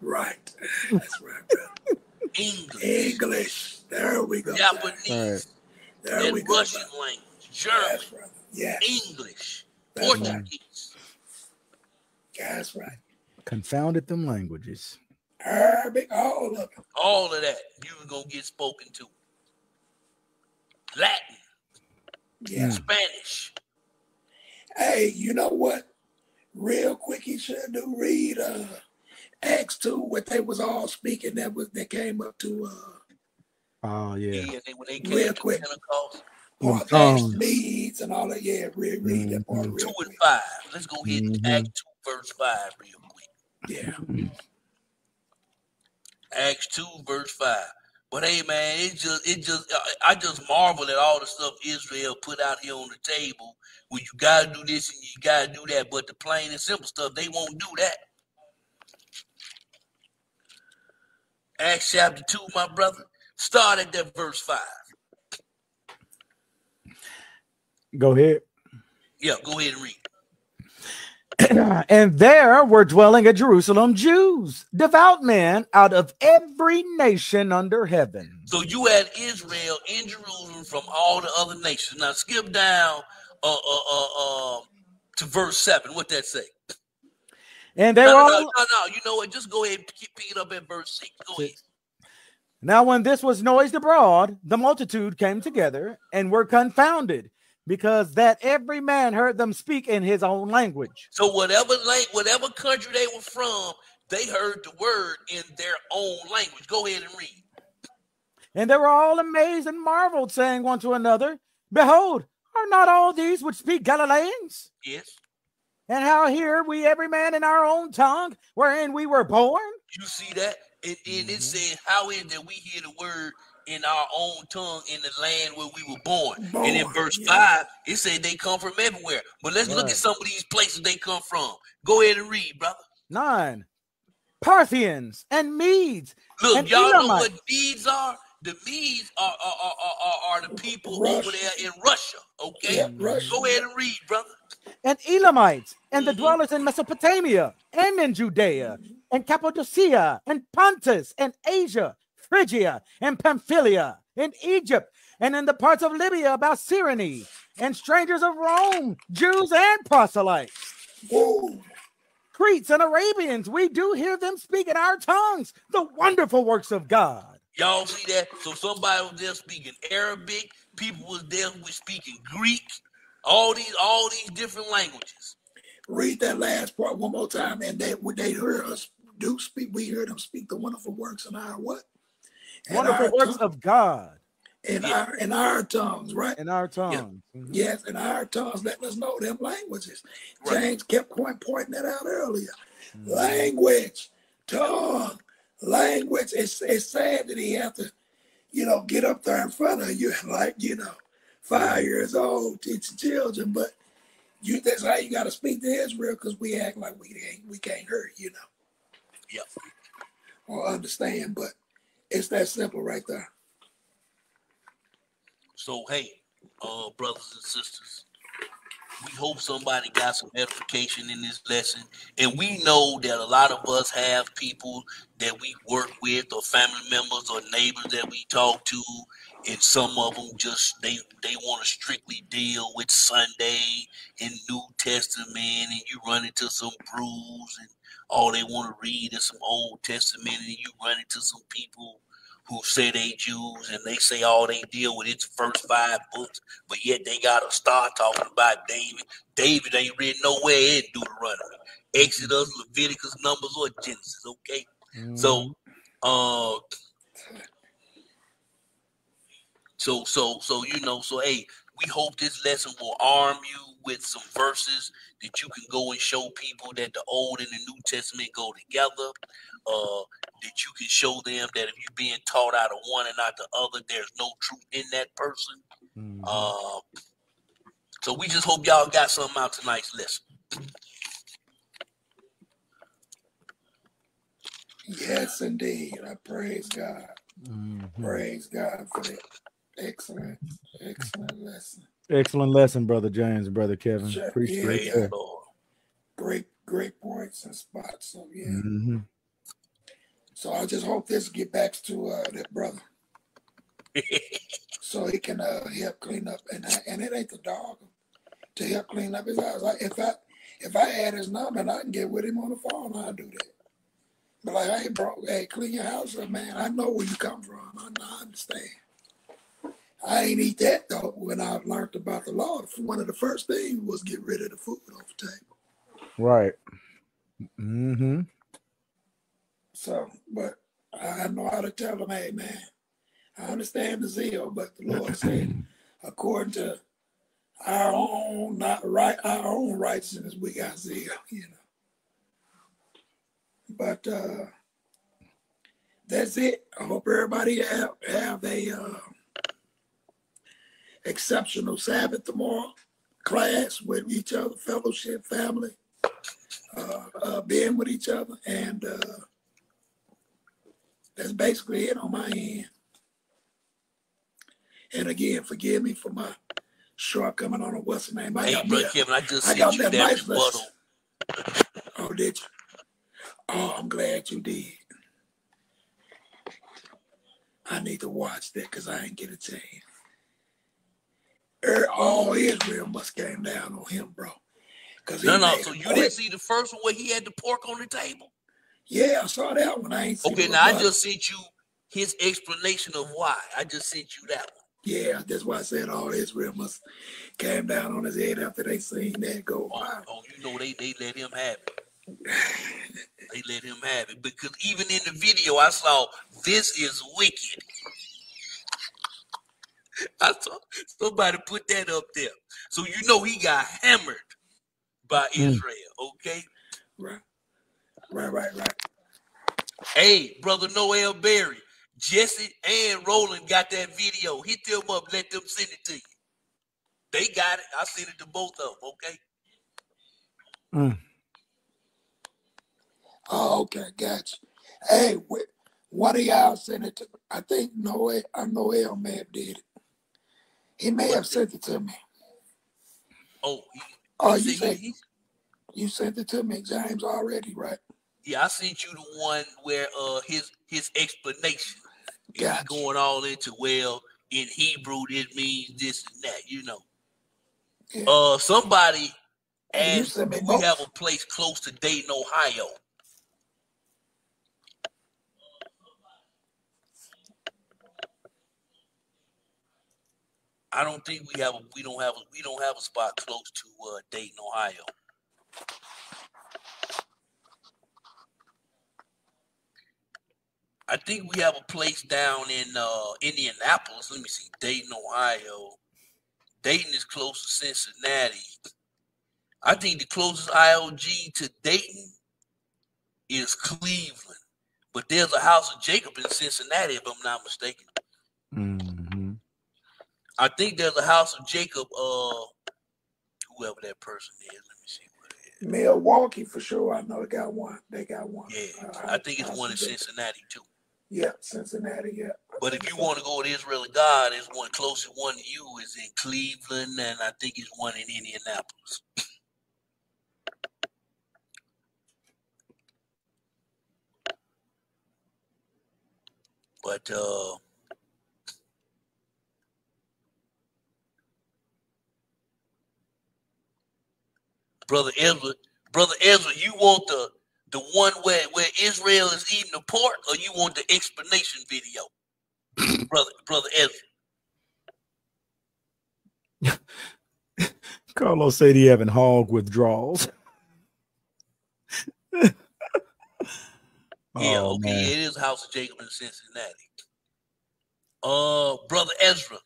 Right. That's right, brother. English, English. There we go. Japanese, There and we go. Russian brother. language, German, brother. Yes. English, That's right. Portuguese. That's right. Confounded them languages. Arabic, all of it. All of that you was gonna get spoken to. Latin, Yeah. Spanish. Hey, you know what? Real quick, he should do read uh Acts two, what they was all speaking that was that came up to uh Oh yeah. Yeah, they, when they Real came to quick. Pentecost, or Them tongues. Acts and all that. Yeah, read, read that part Mhm. real two and quick. five. Let's go ahead and Mhm. Acts two verse five real quick. Yeah. Acts two verse five. But hey, man, it just it just I- just marvel at all the stuff Israel put out here on the table. Where you gotta do this and you gotta do that, but the plain and simple stuff they won't do that. Acts chapter two, my brother. Start at that verse five. Go ahead. Yeah, go ahead and read. and there were dwelling at Jerusalem Jews, devout men out of every nation under heaven. So you had Israel in Jerusalem from all the other nations. Now skip down uh uh uh, uh to verse seven. What that say? And they no, were no, all no, no, no. You know what? Just go ahead and keep pick it up at verse six. Go ahead. Now, when this was noised abroad, the multitude came together and were confounded, because that every man heard them speak in his own language. So whatever like whatever country they were from, they heard the word in their own language. Go ahead and read. And they were all amazed and marveled, saying one to another, Behold, are not all these which speak Galileans? Yes. And how hear we every man in our own tongue, wherein we were born? You see that? And, and it Mhm. said, How is that we hear the word in our own tongue in the land where we were born? And in verse yeah. 5, it said they come from everywhere. But let's look at some of these places they come from. Go ahead and read, brother. Nine. Parthians and Medes. Look, And y'all know what Medes are? The Medes are, are, are, are, are, the people over there in Russia. Okay? Yeah, Russia. Go ahead and read, brother. and Elamites, and the Mhm. dwellers in Mesopotamia, and in Judea, and Cappadocia, and Pontus, and Asia, Phrygia, and Pamphylia, in Egypt, and in the parts of Libya about Cyrene, and strangers of Rome, Jews and proselytes, Whoa. Cretes and Arabians. We do hear them speak in our tongues the wonderful works of God. Y'all see that? So somebody was there speaking Arabic, people was there who was speaking Greek, all these all these different languages. Read that last part one more time, and they when they heard us do speak, we heard them speak the wonderful works in our what? Wonderful works tongue- of God in Yeah. our in our tongues, right? in our tongues. Mhm. Yes, in our tongues, letting us know them languages. Right. James kept point, pointing that out earlier. Mhm. Language, tongue, language. It's it's sad that he have to, you know, get up there in front of you, like you know, five years old teaching children, but you that's how you got to speak to Israel because we act like we ain't we can't hear, you know, Yep. or understand. But it's that simple right there. So hey, uh brothers and sisters, we hope somebody got some edification in this lesson. And we know that a lot of us have people that we work with or family members or neighbors that we talk to. And some of them just they they want to strictly deal with Sunday and New Testament, and you run into some brews and all they want to read is some Old Testament, and you run into some people who say they Jews and they say all they deal with is the first five books, but yet they gotta start talking about David. David ain't read nowhere in Deuteronomy, Exodus, Leviticus, Numbers, or Genesis. Okay, so uh, so so so you know, so hey, we hope this lesson will arm you with some verses that you can go and show people that the Old and the New Testament go together. Uh, that you can show them that if you're being taught out of one and not the other, there's no truth in that person. Mhm. Uh, so we just hope y'all got something out tonight's lesson. Yes, indeed. I praise God. Mhm. Praise God for that excellent, excellent lesson. Excellent lesson, brother James brother Kevin. Sure, Appreciate yeah. that. Lord. Great, great points and spots. So yeah. Mhm. So I just hope this get back to uh, that brother, so he can uh, help clean up. And I, and it ain't the dog to help clean up his house. Like if I if I had his number and I can get with him on the phone, I'll do that. But like, hey, bro, hey, clean your house up, man. I know where you come from. I, I understand. I ain't eat that though. When I learned about the law, one of the first things was get rid of the food off the table. Right. Mm-hmm. So, but I know how to tell them, hey man, I understand the zeal, but the Lord said, according to our own not right, our own righteousness, we got zeal, you know. But uh that's it. I hope everybody have have a uh, exceptional Sabbath tomorrow, class with each other, fellowship, family, uh, uh, being with each other, and uh, that's basically it on my end. And again, forgive me for my shortcoming on a what's the name. I hey, bro, Kevin, I just I sent you that, that rebuttal. Oh, did you? Oh, I'm glad you did. I need to watch that because I ain't get a chance. Er, all Israel must came down on him, bro. Cause no, no. So you didn't see the first one where he had the pork on the table? Yeah, I saw that one. I ain't Okay, now I just sent you his explanation of why. I just sent you that one. Yeah, that's why I said all Israel must came down on his head after they seen that go. Oh, oh you know they they let him have it. they let him have it because even in the video I saw this is wicked. I saw somebody put that up there, so you know he got hammered by mm. Israel. Okay, right. Right, right, right. Hey, brother Noel Berry, Jesse and Roland got that video. Hit them up, let them send it to you. They got it. I sent it to both of them, okay? Mm. Oh, okay, gotcha. Hey, what of y'all sent it to I think Noel, uh, Noel may have did it. He may have sent it to me. Oh, he, oh, you sent, you sent it to me, James, already, right? Yeah, I sent you the one where uh his his explanation gotcha. is going all into well in Hebrew it means this and that, you know. Yeah. Uh somebody asked we have a place close to Dayton, Ohio. I don't think we have a we don't have a we don't have a spot close to uh, Dayton, Ohio. I think we have a place down in uh, Indianapolis. Let me see, Dayton, Ohio. Dayton is close to Cincinnati. I think the closest IOG to Dayton is Cleveland, but there's a House of Jacob in Cincinnati, if I'm not mistaken. Mm-hmm. I think there's a House of Jacob. Uh, whoever that person is. Let me see what it is. Milwaukee for sure. I know they got one. They got one. Yeah, uh, I think it's one in Cincinnati too. Yeah, Cincinnati. Yeah. But if you want to go with Israel of God, there's one closest one to you is in Cleveland, and I think it's one in Indianapolis. but uh, brother Ezra, brother Ezra, you want the the one where, where Israel is eating the pork, or you want the explanation video, brother brother Ezra? Carlos said he having hog withdrawals. yeah, oh, okay, man. it is House of Jacob in Cincinnati. Uh, brother Ezra.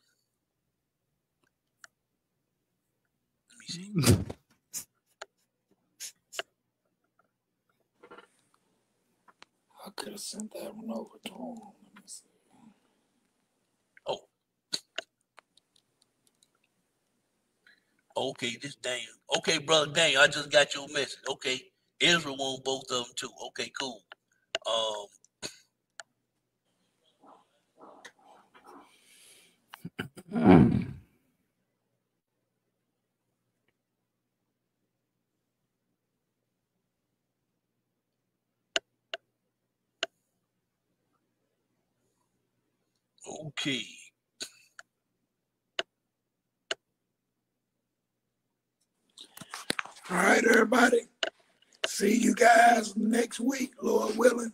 Let me see. could have sent that one over to him. Let me see. Oh. Okay, this Daniel. Okay, brother Daniel, I just got your message. Okay. Israel won both of them too. Okay, cool. Um Okay. All right, everybody. See you guys next week, Lord willing.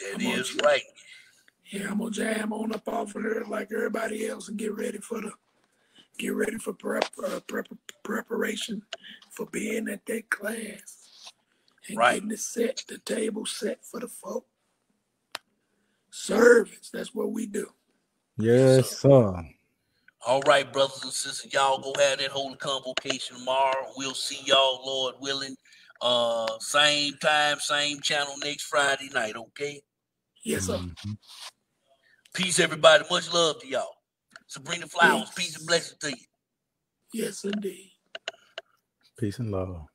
That I'm is right. Yeah, I'm gonna jam on up off of her like everybody else and get ready for the get ready for prep, uh, prep preparation for being at that class and Right. getting it set, the table set for the folk. Service, that's what we do. Yes, sir. All right, brothers and sisters, y'all go have that holy convocation tomorrow. We'll see y'all, Lord willing. Uh, same time, same channel next Friday night. Okay. Yes, sir. Mhm. Peace, everybody. Much love to y'all. Sabrina Flowers. Peace. Peace and blessings to you. Yes, indeed. Peace and love.